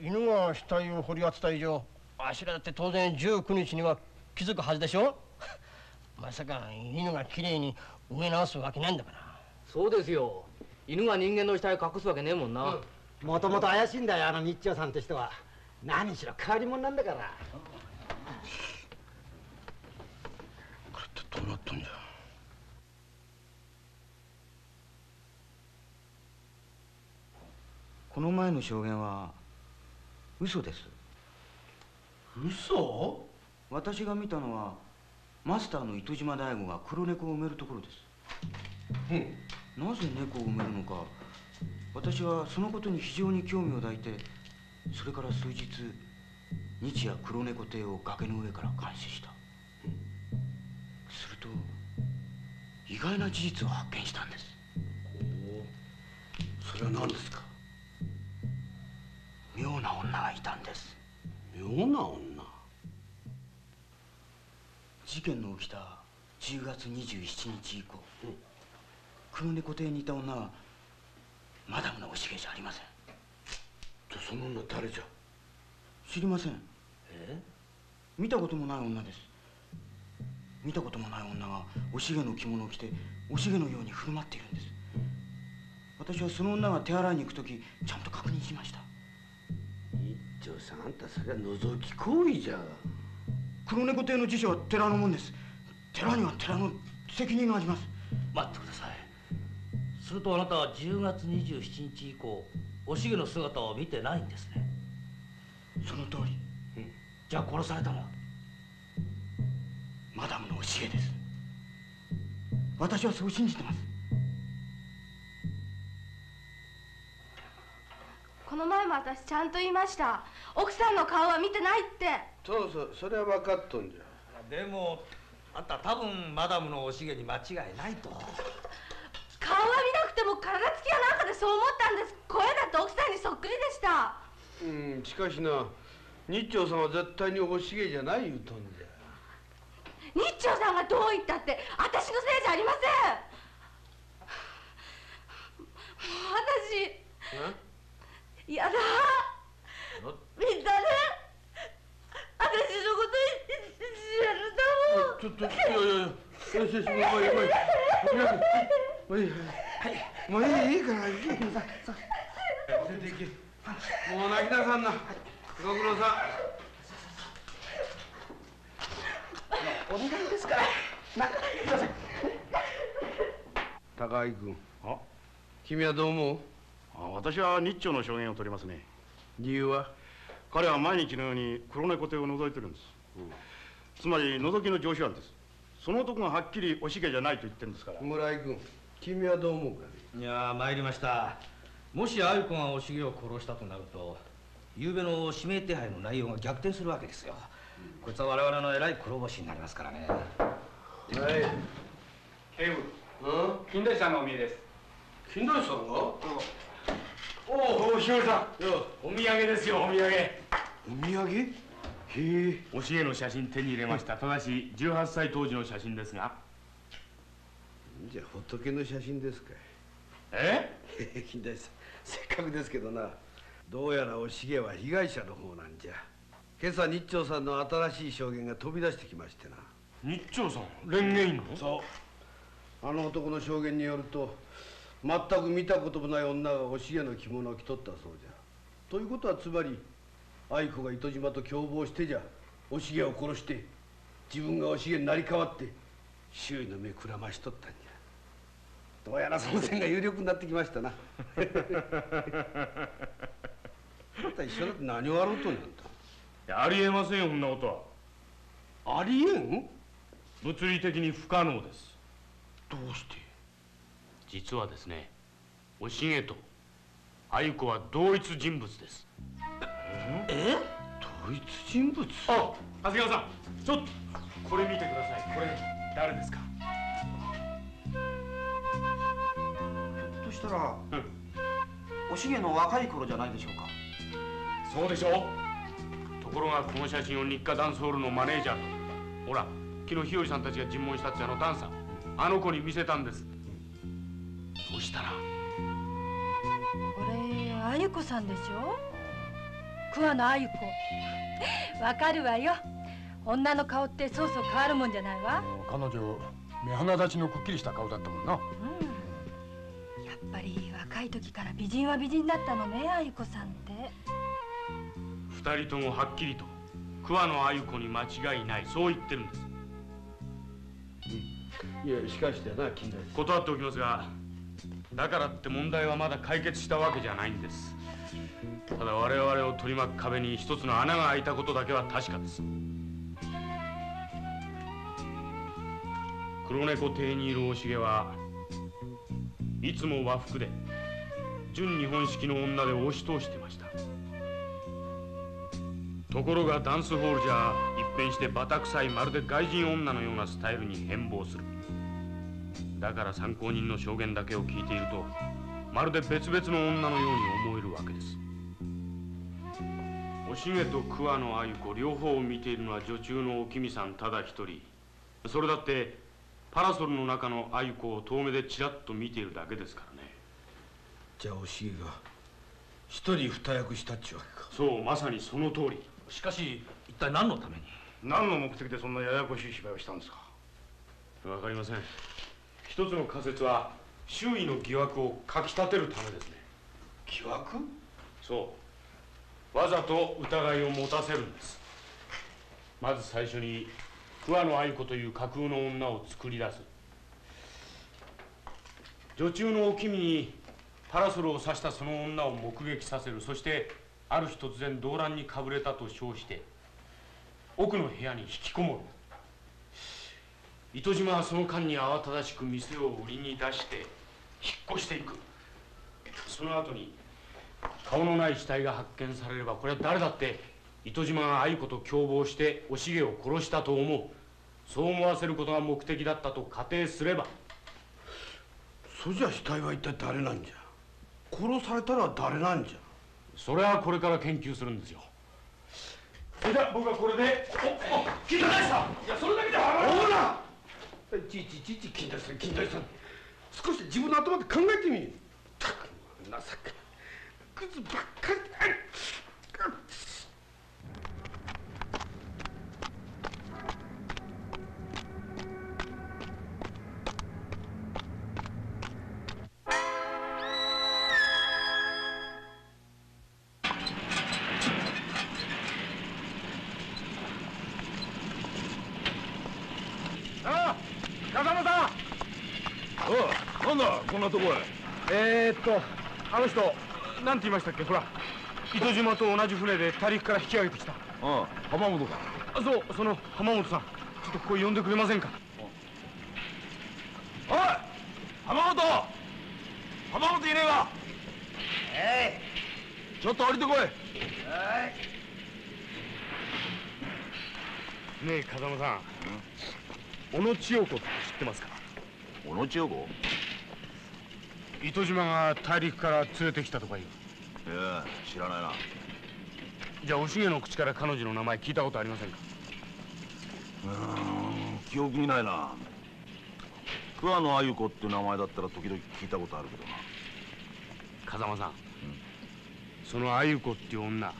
犬が死体を掘り当てた以上あしらだって当然19日には気づくはずでしょ？まさか犬がきれいに埋め直すわけないんだから。そうですよ。犬が人間の死体を隠すわけねえもんな、もともと怪しいんだよあの日長さんって人は。何しろ変わり者なんだから。どうなったんじゃ？この前の証言は嘘です。嘘？私が見たのはマスターの糸島大吾が黒猫を埋めるところです。なぜ猫を埋めるのか私はそのことに非常に興味を抱いてそれから数日日夜黒猫邸を崖の上から監視した。すると意外な事実を発見したんです。それは何ですか？妙な女がいたんです。妙な女？事件の起きた10月27日以降、黒猫邸にいた女はマダムのおしげじゃありません。じゃその女誰じゃ？知りません。え？見たこともない女です。見たこともない女がおしげの着物を着ておしげのように振る舞っているんです。私はその女が手洗いに行く時ちゃんと確認しました一丁さんあんたそれは覗き行為じゃ。黒猫邸の辞書は寺のもんです。寺には寺の責任があります。待ってください。するとあなたは10月27日以降おしげの姿を見てないんですね。その通り、じゃあ殺されたのはマダムのおしげです。私はそう信じてます。この前も私ちゃんと言いました奥さんの顔は見てないって。そうそうそれは分かっとんじゃ。でもあんた多分マダムのおしげに間違いないと。顔は見なくても体つきやなんかでそう思ったんです。声だって奥さんにそっくりでした。うんしかしな日長さんは絶対におしげじゃない言うとんじゃ。日長さんがどう言ったって私のせいじゃありません。もう私やだみんなね私のこと知られたもんちょっといやいやいやよしよしもういいもういい。もういい。もういいもういいいいから行け。出て行けもう泣きなさんなご苦労さんお願いですから泣かないでください高井君あ君はどう思うあ私は日朝の証言を取りますね理由は彼は毎日のように黒猫手を覗いてるんです、つまり覗きの常習犯です。その男がはっきりおしげじゃないと言ってるんですから。村井君君はどう思うかいやー参りました。もし鮎子がおしげを殺したとなると昨べの指名手配の内容が逆転するわけですよ、こいつは我々の偉い黒星になりますからね。はい。警部。金田さんがお見えです。金田さんが？おお、日和さん。お土産ですよ、お土産。お土産？へえ。おしげの写真手に入れました。ただし、18歳当時の写真ですが。じゃ仏の写真ですかえ？金田一さんせっかくですけどなどうやらお重は被害者の方なんじゃ今朝日朝さんの新しい証言が飛び出してきましてな日朝さん？蓮華院の？そうあの男の証言によると全く見たこともない女がお重の着物を着とったそうじゃ。ということはつまり愛子が糸島と共謀してじゃお重を殺して自分がお重になり代わって周囲の目くらましとったんじゃ。どうやらその線が有力になってきましたな。また一緒だって何をあろうとんやんたありえませんよそんなことは。ありえん？物理的に不可能です。どうして？実はですねお重と愛子は同一人物です。え？同一人物？あ長谷川さんちょっとこれ見てください。これ誰ですか？としたら、おしげの若い頃じゃないでしょうか。そうでしょう。ところがこの写真を日課ダンスホールのマネージャーとほら昨日日和さんたちが尋問したってあのダンサーあの子に見せたんですそしたら。これあゆこさんでしょ？桑野あゆこ わかるわよ。女の顔ってそうそう変わるもんじゃないわ。彼女目鼻立ちのくっきりした顔だったもんな。やっぱり若い時から美人は美人だったのねあゆこさんって。二人ともはっきりと桑野あゆ子に間違いない。そう言ってるんです。いやしかしだな金田一断っておきますがだからって問題はまだ解決したわけじゃないんです。ただ我々を取り巻く壁に一つの穴が開いたことだけは確かです。黒猫邸にいるお重はいつも和服で純日本式の女で押し通してました。ところがダンスホールじゃ一変してバタ臭いまるで外人女のようなスタイルに変貌する。だから参考人の証言だけを聞いているとまるで別々の女のように思えるわけです。おしげと桑野あゆ子両方を見ているのは女中のおきみさんただ一人。それだってパラソルの中のあゆ子を遠目でちらっと見ているだけですからね。じゃあお重が一人二役したっちゅうわけか。そうまさにその通り。しかし一体何のために？何の目的でそんなややこしい芝居をしたんですか？わかりません一つの仮説は周囲の疑惑をかきたてるためですね。疑惑？そう。わざと疑いを持たせるんです。まず最初に桑野愛子という架空の女を作り出す。女中のお君にパラソルを指したその女を目撃させる。そしてある日突然動乱にかぶれたと称して奥の部屋に引きこもる糸島はその間に慌ただしく店を売りに出して引っ越していく。その後に顔のない死体が発見されればこれは誰だって糸島が愛子と共謀してお重を殺したと思う。そう思わせることが目的だったと仮定すれば。そじゃ死体は一体誰なんじゃ？殺されたのは誰なんじゃ？それはこれから研究するんですよ。それじゃ僕はこれでおお金田大さんいやそれだけじゃほら！いちいちいちいち金田さん金田さん少し自分の頭で考えてみたく情けないクズばっかりああの人なんて言いましたっけ？ほら糸島と同じ船で大陸から引き上げてきた。ああ。浜本かあそうその浜本さん。ちょっとここ呼んでくれませんか？おい浜本！浜本いねえかえちょっと降りてこい。いはい。ねえ風間さん？小野千代子って知ってますか？小野千代子？糸島が大陸から連れてきたとかいう。いや知らないな。じゃあお重の口から彼女の名前聞いたことありませんか？うーん記憶にないな。桑野鮎子って名前だったら時々聞いたことあるけどな。風間さん、その鮎子っていう女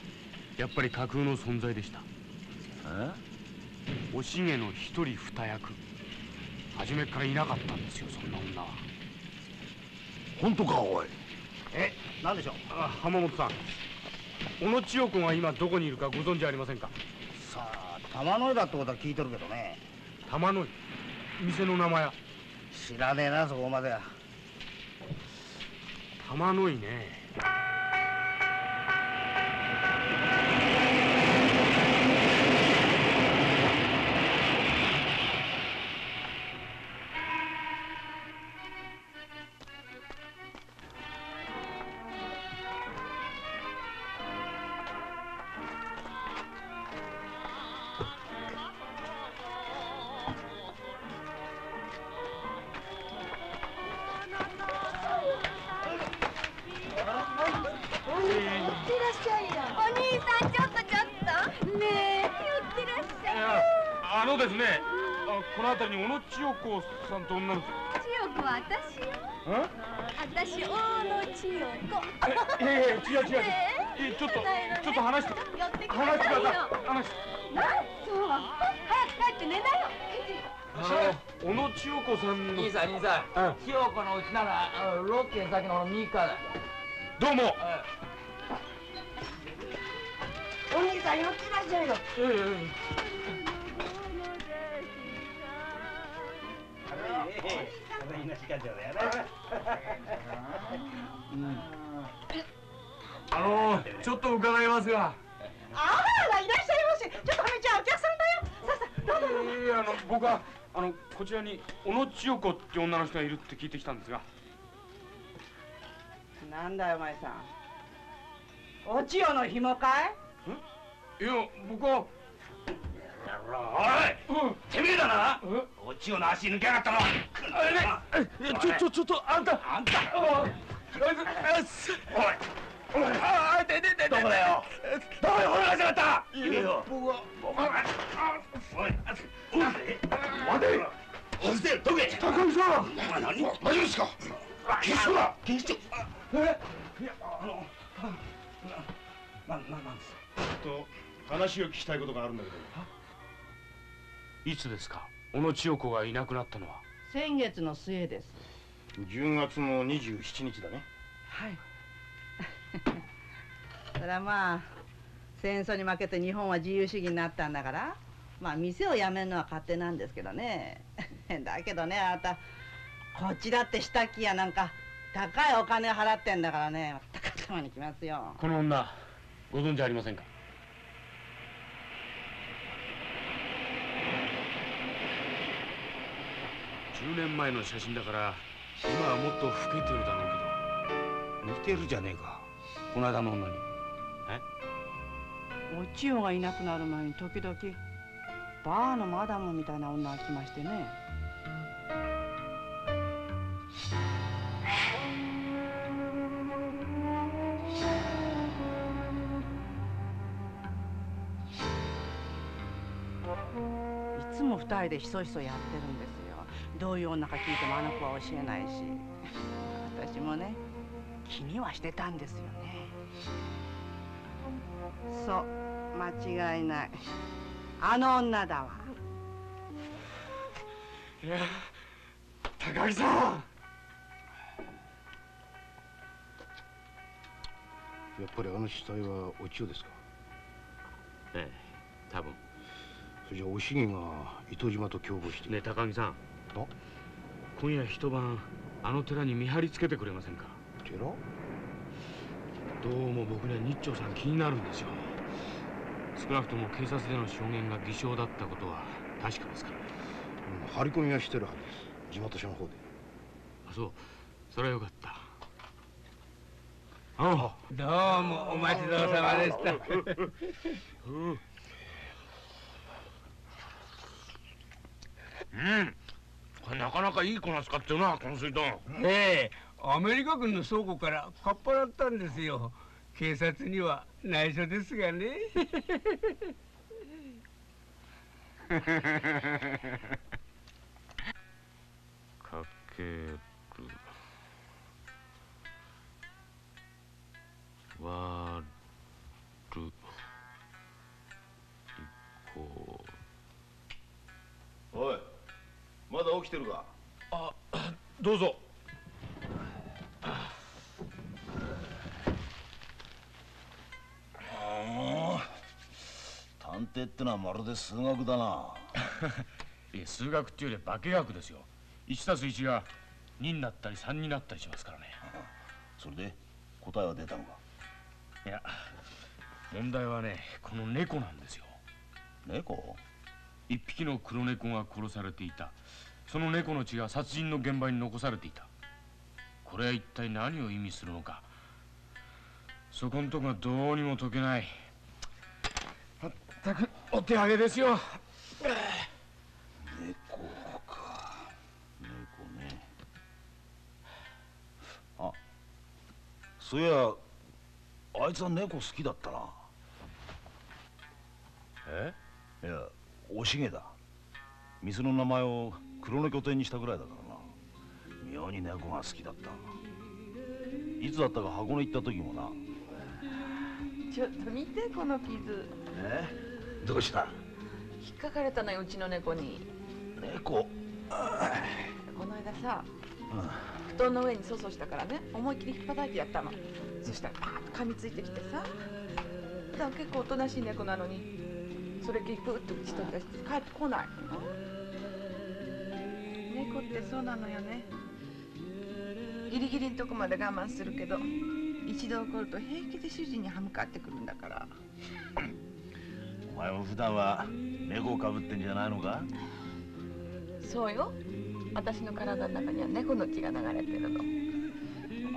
やっぱり架空の存在でした。え？おしげの一人二役。初めっからいなかったんですよそんな女は本当かおい。え何でしょう？あ浜本さん。小野千代子が今どこにいるかご存知ありませんか？さあ玉の井だってことは聞いてるけどね。玉の井。店の名前は？知らねえなそこまでは。玉の井ね子さんと女の子千代子は私よ。え私大野千代子。いやいや違う違う。ねえいやちょっとねちょっと話して。寄ってくださいよ。話してなんそう早く帰って寝なよ。小野千代子さんの。兄さん兄さん。千代子のうちならあの6軒先の右側だ。どうも。お兄さん寄ってらっしゃいよ。ええあのちょっと伺いますが。あらいらっしゃいませ。ちょっとはめちゃんお客さんだよさあさあどうぞ。どうぞいやあの僕はあのこちらに小野千代子って女の人がいるって聞いてきたんですが。なんだよお前さん。お千代の紐かい？いや僕はおいてめえだな。お千代の足抜けやがったのちょちょちょっとあんた。あんた。おいおいおい。ああでででどこだよ。どこで転がしやがった言えよ。僕は僕はおい。おい。待て。落ちてどけ高木さん。何？大丈夫ですか？警視庁だ。警視庁。え？いやあのなななんです？と話を聞きたいことがあるんだけどいつですか？小野千代子がいなくなったのは？先月の末です。10月の27日だね。はい。それはまあ戦争に負けて日本は自由主義になったんだからまあ店を辞めるのは勝手なんですけどね。だけどねあなたこっちだって下着やなんか高いお金払ってんだからね。高玉に来ますよ。この女ご存知ありませんか？10年前の写真だから今はもっと老けてるだろうけど。似てるじゃねえか。この間の女に。お千代がいなくなる前に時々バーのマダムみたいな女が来ましてね。いつも二人でひそひそやってるんですよどういう女か聞いてもあの子は教えないし。私もね気にはしてたんですよね。そう間違いない。あの女だわ。いや高木さん。やっぱりあの死体はお千代ですか？ええ多分。それじゃおしげが糸島と共謀してねえ高木さん今夜一晩あの寺に見張りつけてくれませんか？寺？どうも僕には日長さん気になるんですよ。少なくとも警察での証言が偽証だったことは確かですから。ねうん張り込みはしてるはずです。地元署の方で。あそう。それはよかった。あどうもお待ちどうさまでした。うんなかなかいい粉使ってるなこの水筒ええアメリカ軍の倉庫からかっぱらったんですよ。警察には内緒ですがね。かっける割るイコおいまだ起きてるか？あどうぞ。ああ探偵ってのはまるで数学だな。数学っていうより化学ですよ。1たす1が2になったり3になったりしますからね。それで答えは出たのか？いや問題はねこの猫なんですよ。猫？一匹の黒猫が殺されていた。その猫の血が殺人の現場に残されていた。これは一体何を意味するのか。そこんとこがどうにも解けない。まったくお手上げですよ。猫か。猫ね。あそういやあいつは猫好きだったな。え？いやおしげだ。店の名前を黒猫店にしたぐらいだからな。妙に猫が好きだったいつだったか箱根行った時もな。ちょっと見てこの傷。え？どうした？引っかかれたのようちの猫に。猫？この間さ布団の上に粗相したからね思いっきり引っ叩いてやったの。そしたらパーッと噛みついてきてさ。普段結構おとなしい猫なのにそれっきりプーッと打ち取り出して帰ってこない。猫ってそうなのよね。ギリギリのとこまで我慢するけど一度怒ると平気で主人に歯向かってくるんだから。お前も普段は猫をかぶってんじゃないのか？そうよ。私の体の中には猫の血が流れてるの。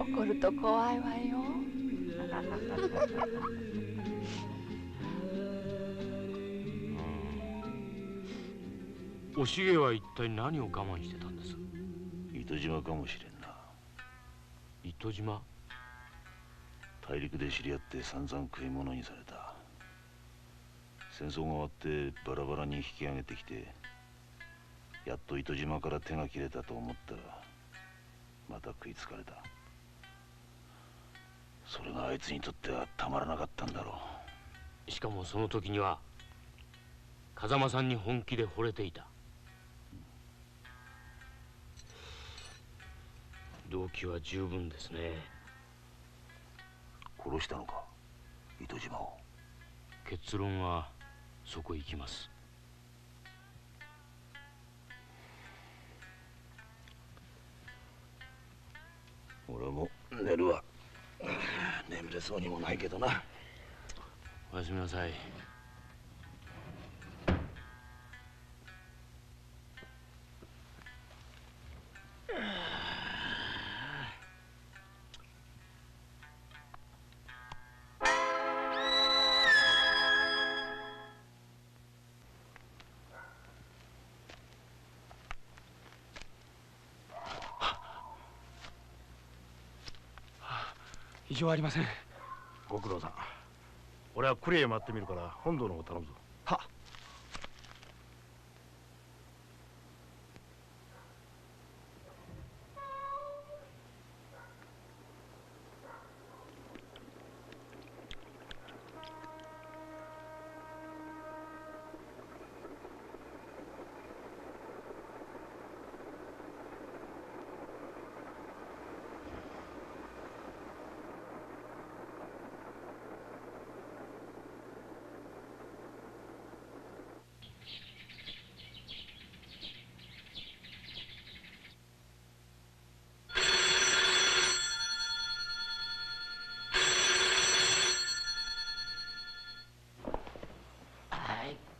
怒ると怖いわよ おしげは一体何を我慢してたんです？糸島かもしれんな。糸島？大陸で知り合って散々食い物にされた。戦争が終わってバラバラに引き上げてきてやっと糸島から手が切れたと思ったらまた食いつかれた。それがあいつにとってはたまらなかったんだろしかもその時には風間さんに本気で惚れていた動機は十分ですね。う殺したのか？糸島を。結論はそこ行きます。俺も寝るわ。眠れそうにもないけどな。おやすみなさい 異常ありません。ご苦労さん。俺はクレへ回ってみるから本堂の方頼むぞ。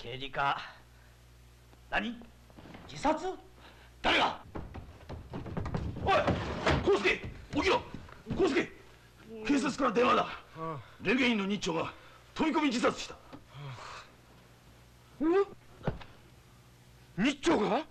政治家。何？自殺？誰が？おい康介！起きろ！康介！警察から電話だ。レゲインの日長が飛び込み自殺した。日長が？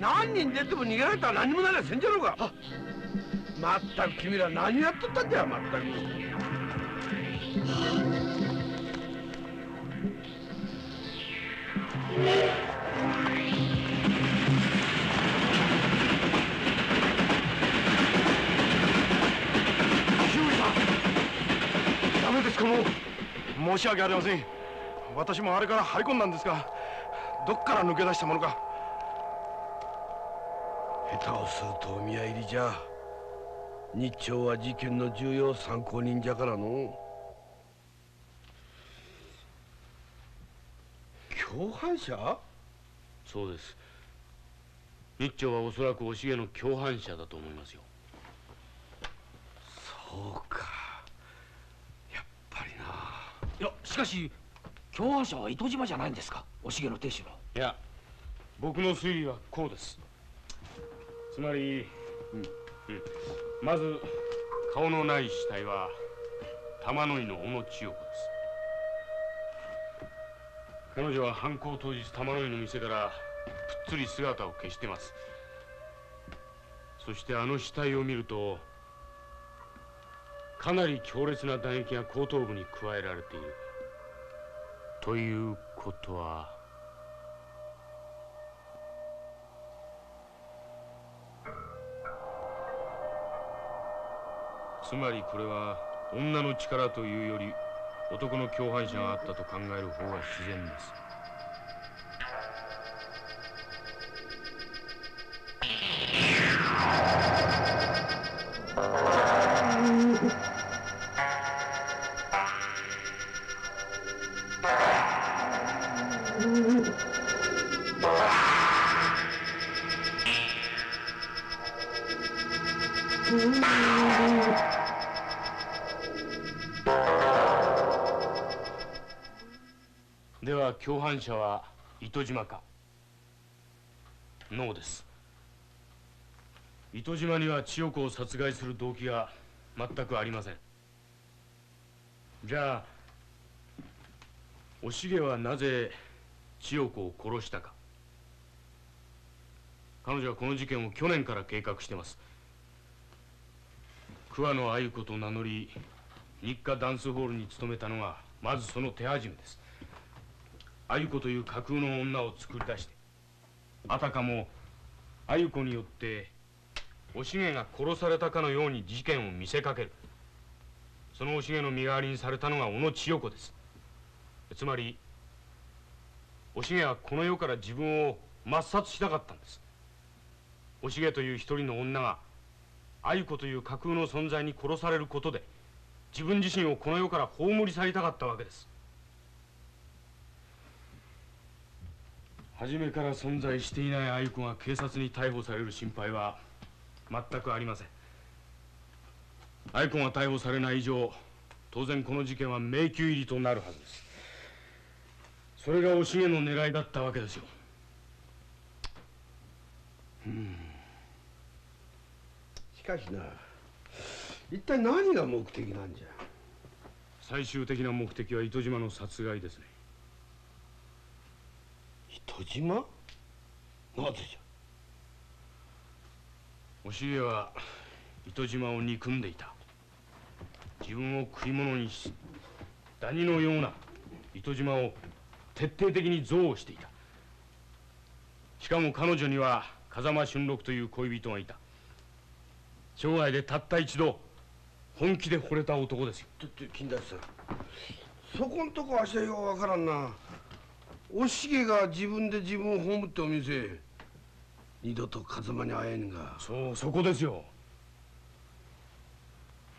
何人出ても逃げられたら何もなりゃせんじゃろうが。まったく君ら何やっとったんじゃまったくダメですかもう。申し訳ありません。私もあれから張り込んだんですがどっから抜け出したものか。下手をするとお宮入りじゃ。日朝は事件の重要参考人じゃからの。共犯者？そうです。日朝はおそらくおしげの共犯者だと思いますよ。そうか。やっぱりな。いやしかし共犯者は糸島じゃないんですか？おしげの亭主の。いや僕の推理はこうですつまり、うん。まず顔のない死体は玉の井の小野千代子です。彼女は犯行当日玉の井の店からぷっつり姿を消してます。そしてあの死体を見るとかなり強烈な打撃が後頭部に加えられている。ということはつまりこれは女の力というより男の共犯者があったと考える方が自然です。共犯者は糸島か？ノーです。糸島には千代子を殺害する動機が全くありません。じゃあお重はなぜ千代子を殺したか？彼女はこの事件を去年から計画してます。桑野愛子と名乗り日課ダンスホールに勤めたのがまずその手始めです。愛子という架空の女を作り出してあたかも愛子によってお重が殺されたかのように事件を見せかける。そのお重の身代わりにされたのが小野千代子です。つまりお重はこの世から自分を抹殺したかったんです。お重という一人の女が愛子という架空の存在に殺されることで自分自身をこの世から葬り去りたかったわけです。初めから存在していない愛子が警察に逮捕される心配は全くありません。愛子が逮捕されない以上当然この事件は迷宮入りとなるはずです。それがお重の狙いだったわけですよ。うん。しかしな一体何が目的なんじゃ？最終的な目的は糸島の殺害ですね糸島？なぜじゃ？お重は糸島を憎んでいた。自分を食い物にしダニのような糸島を徹底的に憎悪していた。しかも彼女には風間俊六という恋人がいた。生涯でたった一度本気で惚れた男ですよ。ちょっと金田さん。そこんとこわしはようわからんなおしげが自分で自分を葬ってお店二度と風間に会えんが。そうそこですよ。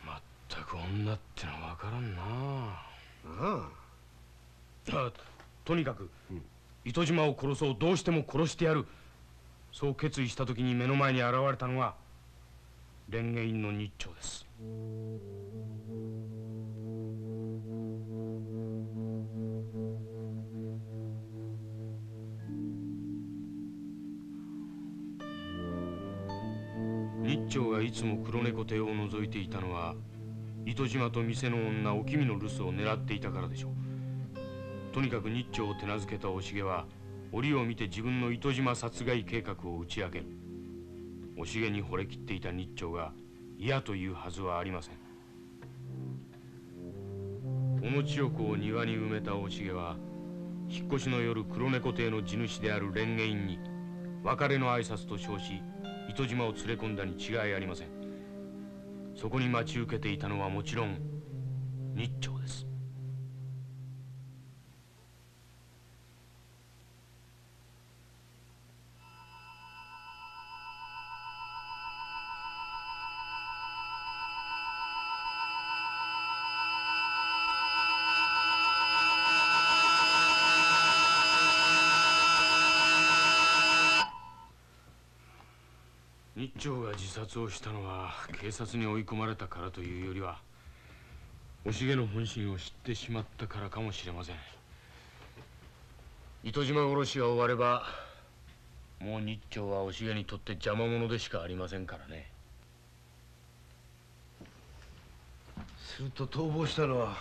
まったく女ってのはわからんな。あ。あとにかく、糸島を殺そうどうしても殺してやる。そう決意した時に目の前に現れたのが蓮華院の日朝です日朝がいつも黒猫亭を覗いていたのは糸島と店の女おきみの留守を狙っていたからでしょう。とにかく日朝を手なずけたお重は折を見て自分の糸島殺害計画を打ち明ける。お重に惚れきっていた日朝が嫌というはずはありません。小野千代子を庭に埋めたお重は引っ越しの夜黒猫亭の地主である蓮華院に別れの挨拶と称し糸島を連れ込んだに違いありません。そこに待ち受けていたのはもちろん日朝です日朝が自殺をしたのは警察に追い込まれたからというよりはお重の本心を知ってしまったからかもしれません。糸島殺しが終わればもう日朝はお重にとって邪魔者でしかありませんからね。すると逃亡したのは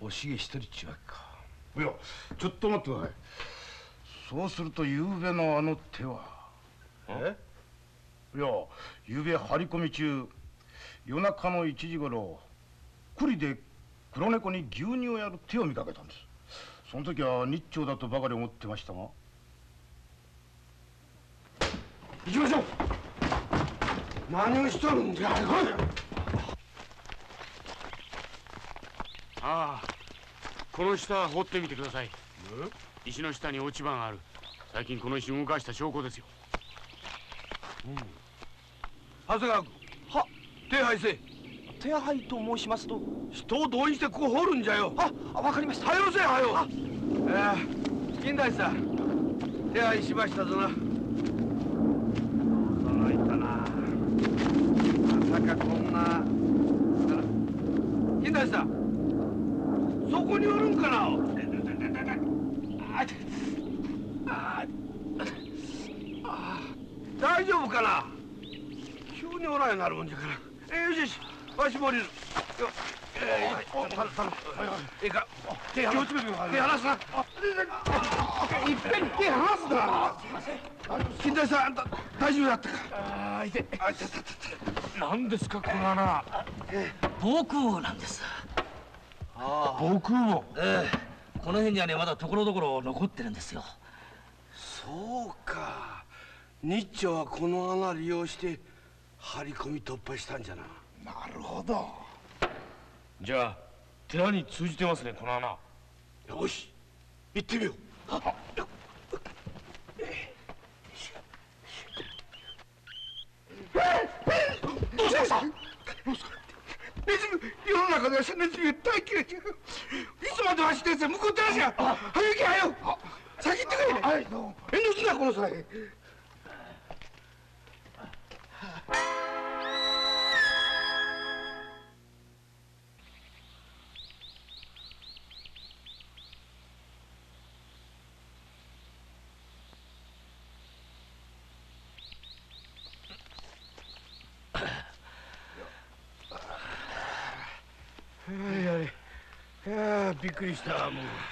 おしげ一人っちわけか。いやちょっと待ってください。そうすると夕べのあの手はえ？いや夕べ張り込み中夜中の1時頃栗で黒猫に牛乳をやる手を見かけたんです。その時は日朝だとばかり思ってましたが。行きましょう。何をしとるんじゃ。ああこの下掘ってみてください。石の下に落ち葉がある。最近この石動かした証拠ですよ長谷川君。は。手配せ。手配と申しますと。人を動員してここ掘るんじゃよ。あわかりました。はよせはよええ金田一さん。手配しましたぞな驚いたなまさかこんな金田一さんそこにおるんかなああ大丈夫かな急におらんようになるもんじゃから。えー、よしよし。わしも降りる。よえー、お頼む頼む。ええか手離す。手離すな。いっぺんに手離すな。金田さんあんた大丈夫だったか？ああ痛いあ痛い痛い痛い何ですかこの穴。防空壕なんです。防空壕。ええ。この辺にはねまだところどころ残ってるんですよ。そうか。日朝はこの穴利用して張り込み突破したんじゃな。なるほど。じゃあ寺に通じてますねこの穴。よし。行ってみよう。どうしました？ネズミ世の中ではネズミが大嫌いじゃいつまで走ってんすよ向こうってらしや早行け早よ先行ってくれはい遠慮すなこの際や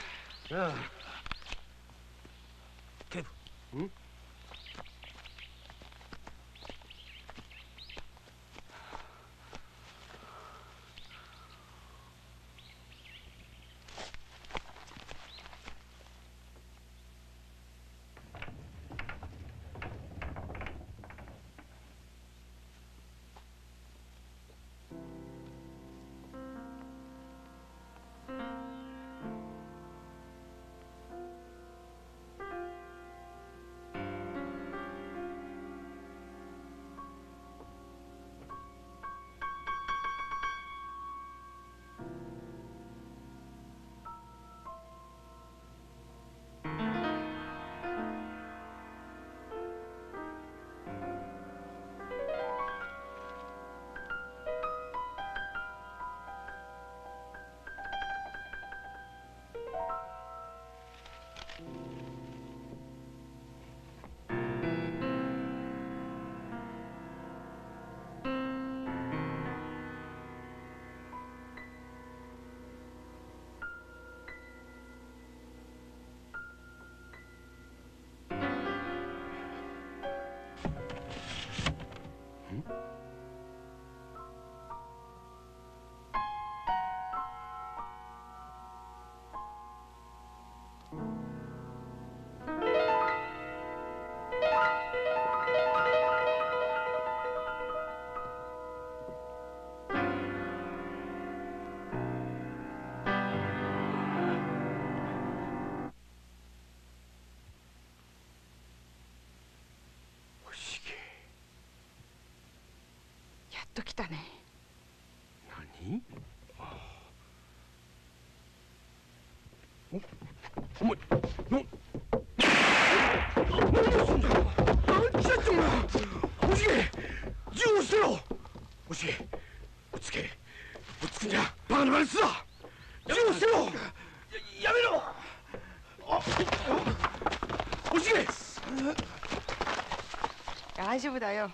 大丈夫だよ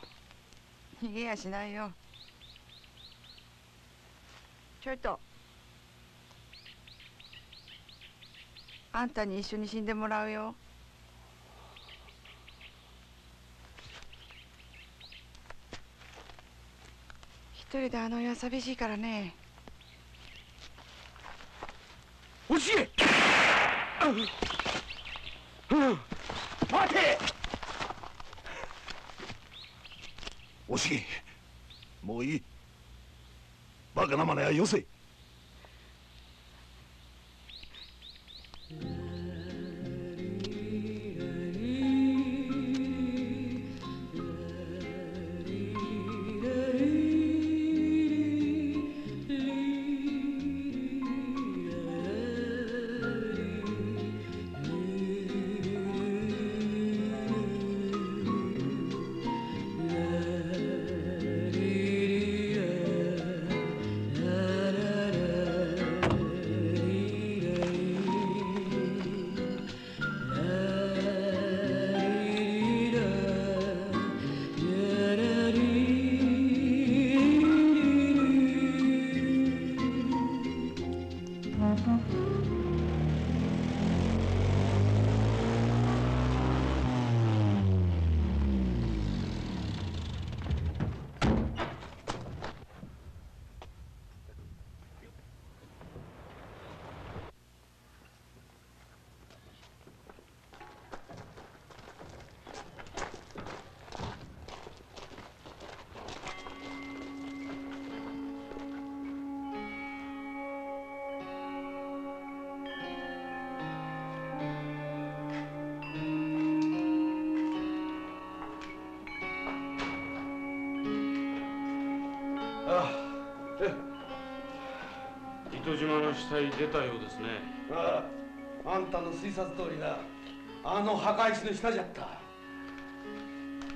逃げやしないよちょいとあんたに一緒に死んでもらうよ。一人であの世は寂しいからね。おしげ待て！おしげもういい。バカなまねはよせ。の死体出たようですね。あああんたの推察通りだ。あの墓石の下じゃった。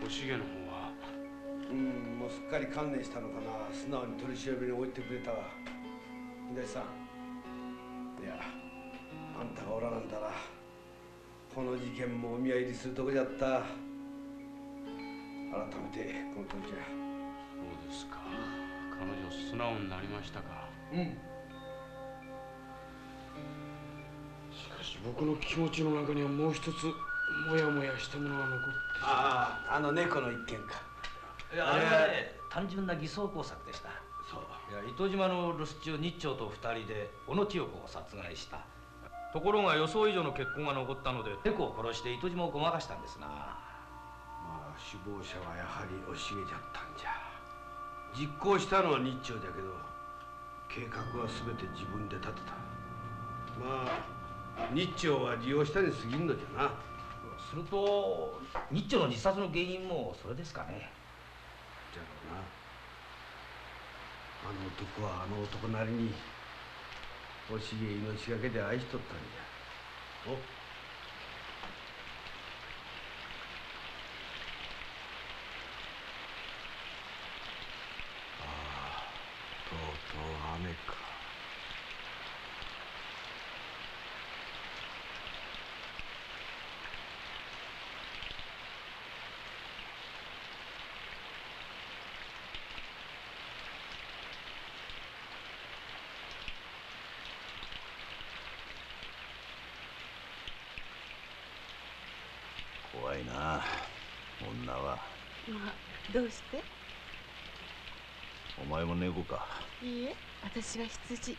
おしげの方は？うんもうすっかり観念したのかな。素直に取り調べに置いてくれた。わ金田さん。いやあんたがおらなんだらこの事件もお見合いりするとこじゃった。改めてこの時じゃそうですか。彼女素直になりましたか。うん僕の気持ちの中にはもう一つもやもやしたものが残ってあああの猫の一件か。いやあれはね単純な偽装工作でした。そう。いや糸島の留守中日朝と二人で小野千代子を殺害した。ところが予想以上の血痕が残ったので猫を殺して糸島をごまかしたんですな。まあ首謀者はやはりおしげじゃったんじゃ。実行したのは日朝じゃけど計画は全て自分で立てたまあ日朝は利用したに過ぎんのじゃな。すると日朝の自殺の原因もそれですかね。じゃろうな。あの男はあの男なりにおしげ命がけで愛しとったんじゃ。お。ああとうとう雨かどうして？お前も猫か。いいえ私は羊。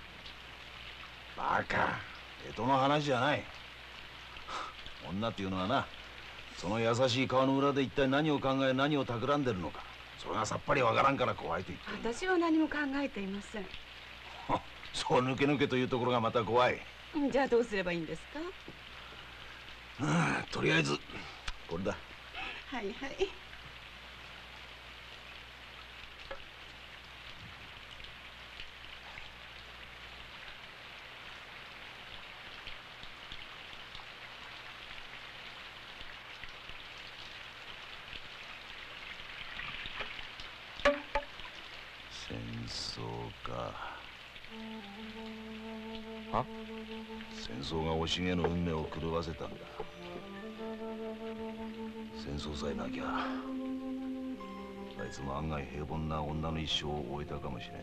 バカ。江戸の話じゃない。女っていうのはなその優しい顔の裏で一体何を考え何を企んでるのか。それがさっぱりわからんから怖いと言って私は何も考えていません。そう抜け抜けというところがまた怖い、じゃあどうすればいいんですか？うんとりあえずこれだ。はいはい戦争かあ戦争がおしげの運命を狂わせた。んだ戦争さえなきゃあいつも案外平凡な女の一生を終えたかもしれん。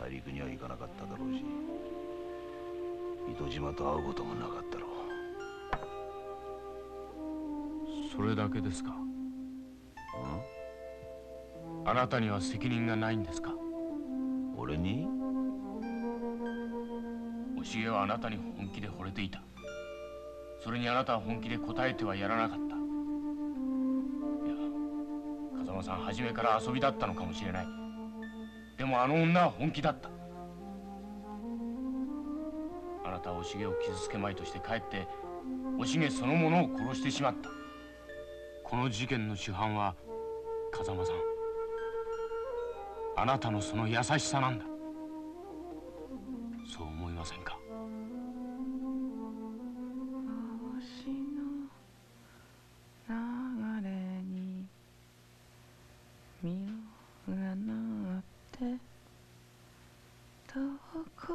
大陸には行かなかっただろうし糸島と会うこともなかったろう。それだけですか？あなたには責任がないんですか？俺に？おしげはあなたに本気で惚れていた。それにあなたは本気で答えてはやらなかった。いや風間さん初めから遊びだったのかもしれない。でもあの女は本気だった。あなたはおしげを傷つけまいとして帰っておしげそのものを殺してしまった。この事件の主犯は風間さん。あなたのその優しさなんだ。身を占って遠く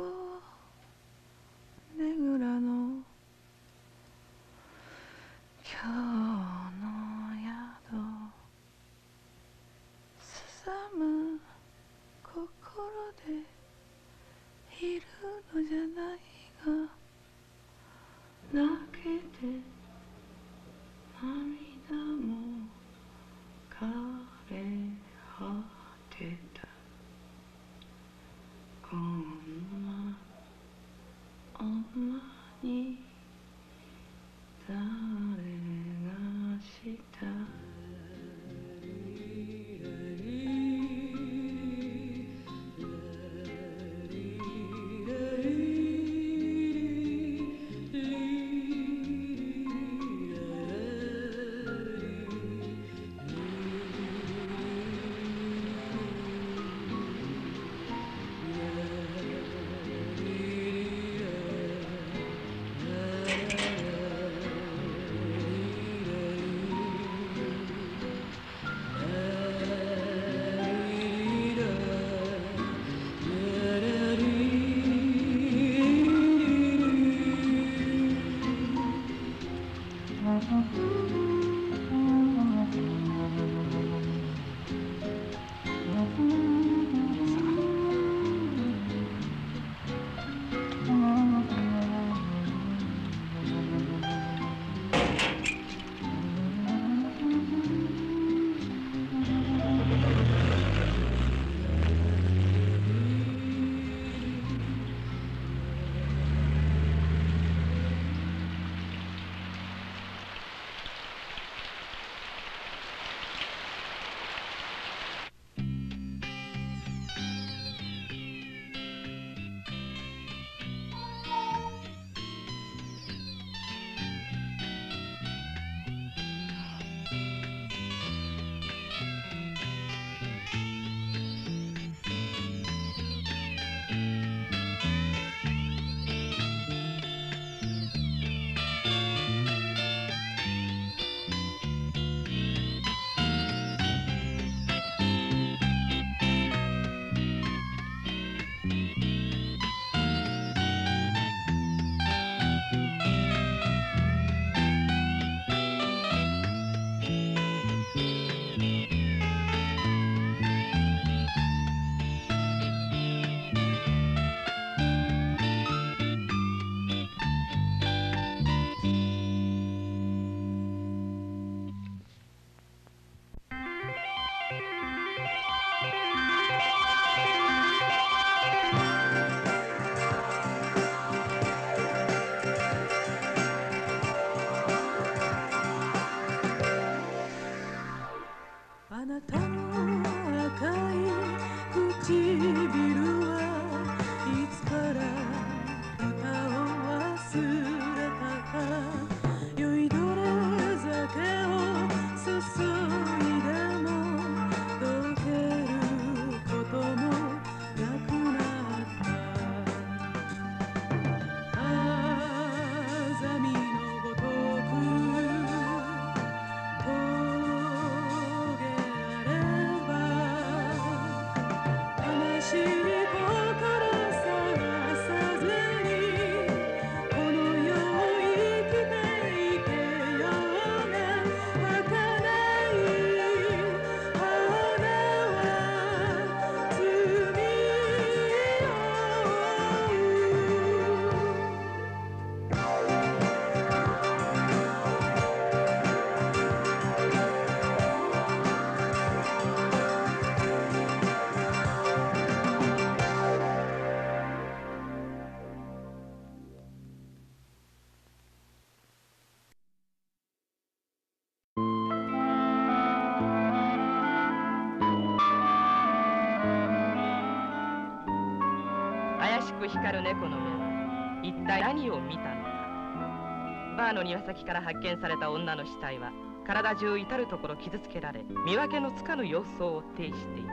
く光る猫の。目は一体何を見たの。かバーの庭先から発見された女の死体は体中至る所傷つけられ見分けのつかぬ様相を呈してい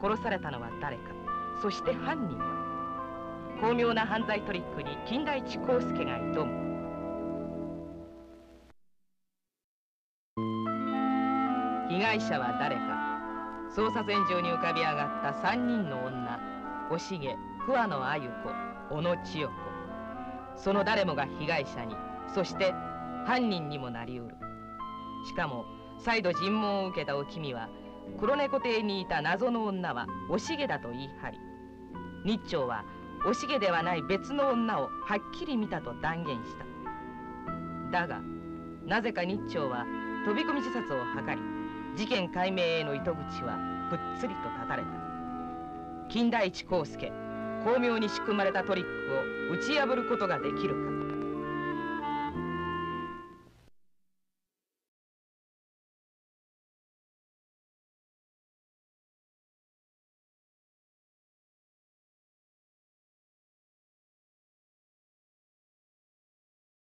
た。殺されたのは誰か。そして犯人。は巧妙な犯罪トリックに金田一耕助が挑む。被害者は誰か。捜査線上に浮かび上がった3人の女。おしげ桑野あゆ子小野千代子。その誰もが被害者にそして犯人にもなりうる。しかも再度尋問を受けたお君は黒猫邸にいた謎の女はおしげだと言い張り日朝はおしげではない別の女をはっきり見たと断言した。だがなぜか日朝は飛び込み自殺を図り事件解明への糸口はぷっつりと断たれた。金田一耕助巧妙に仕組まれたトリックを打ち破ることができるか。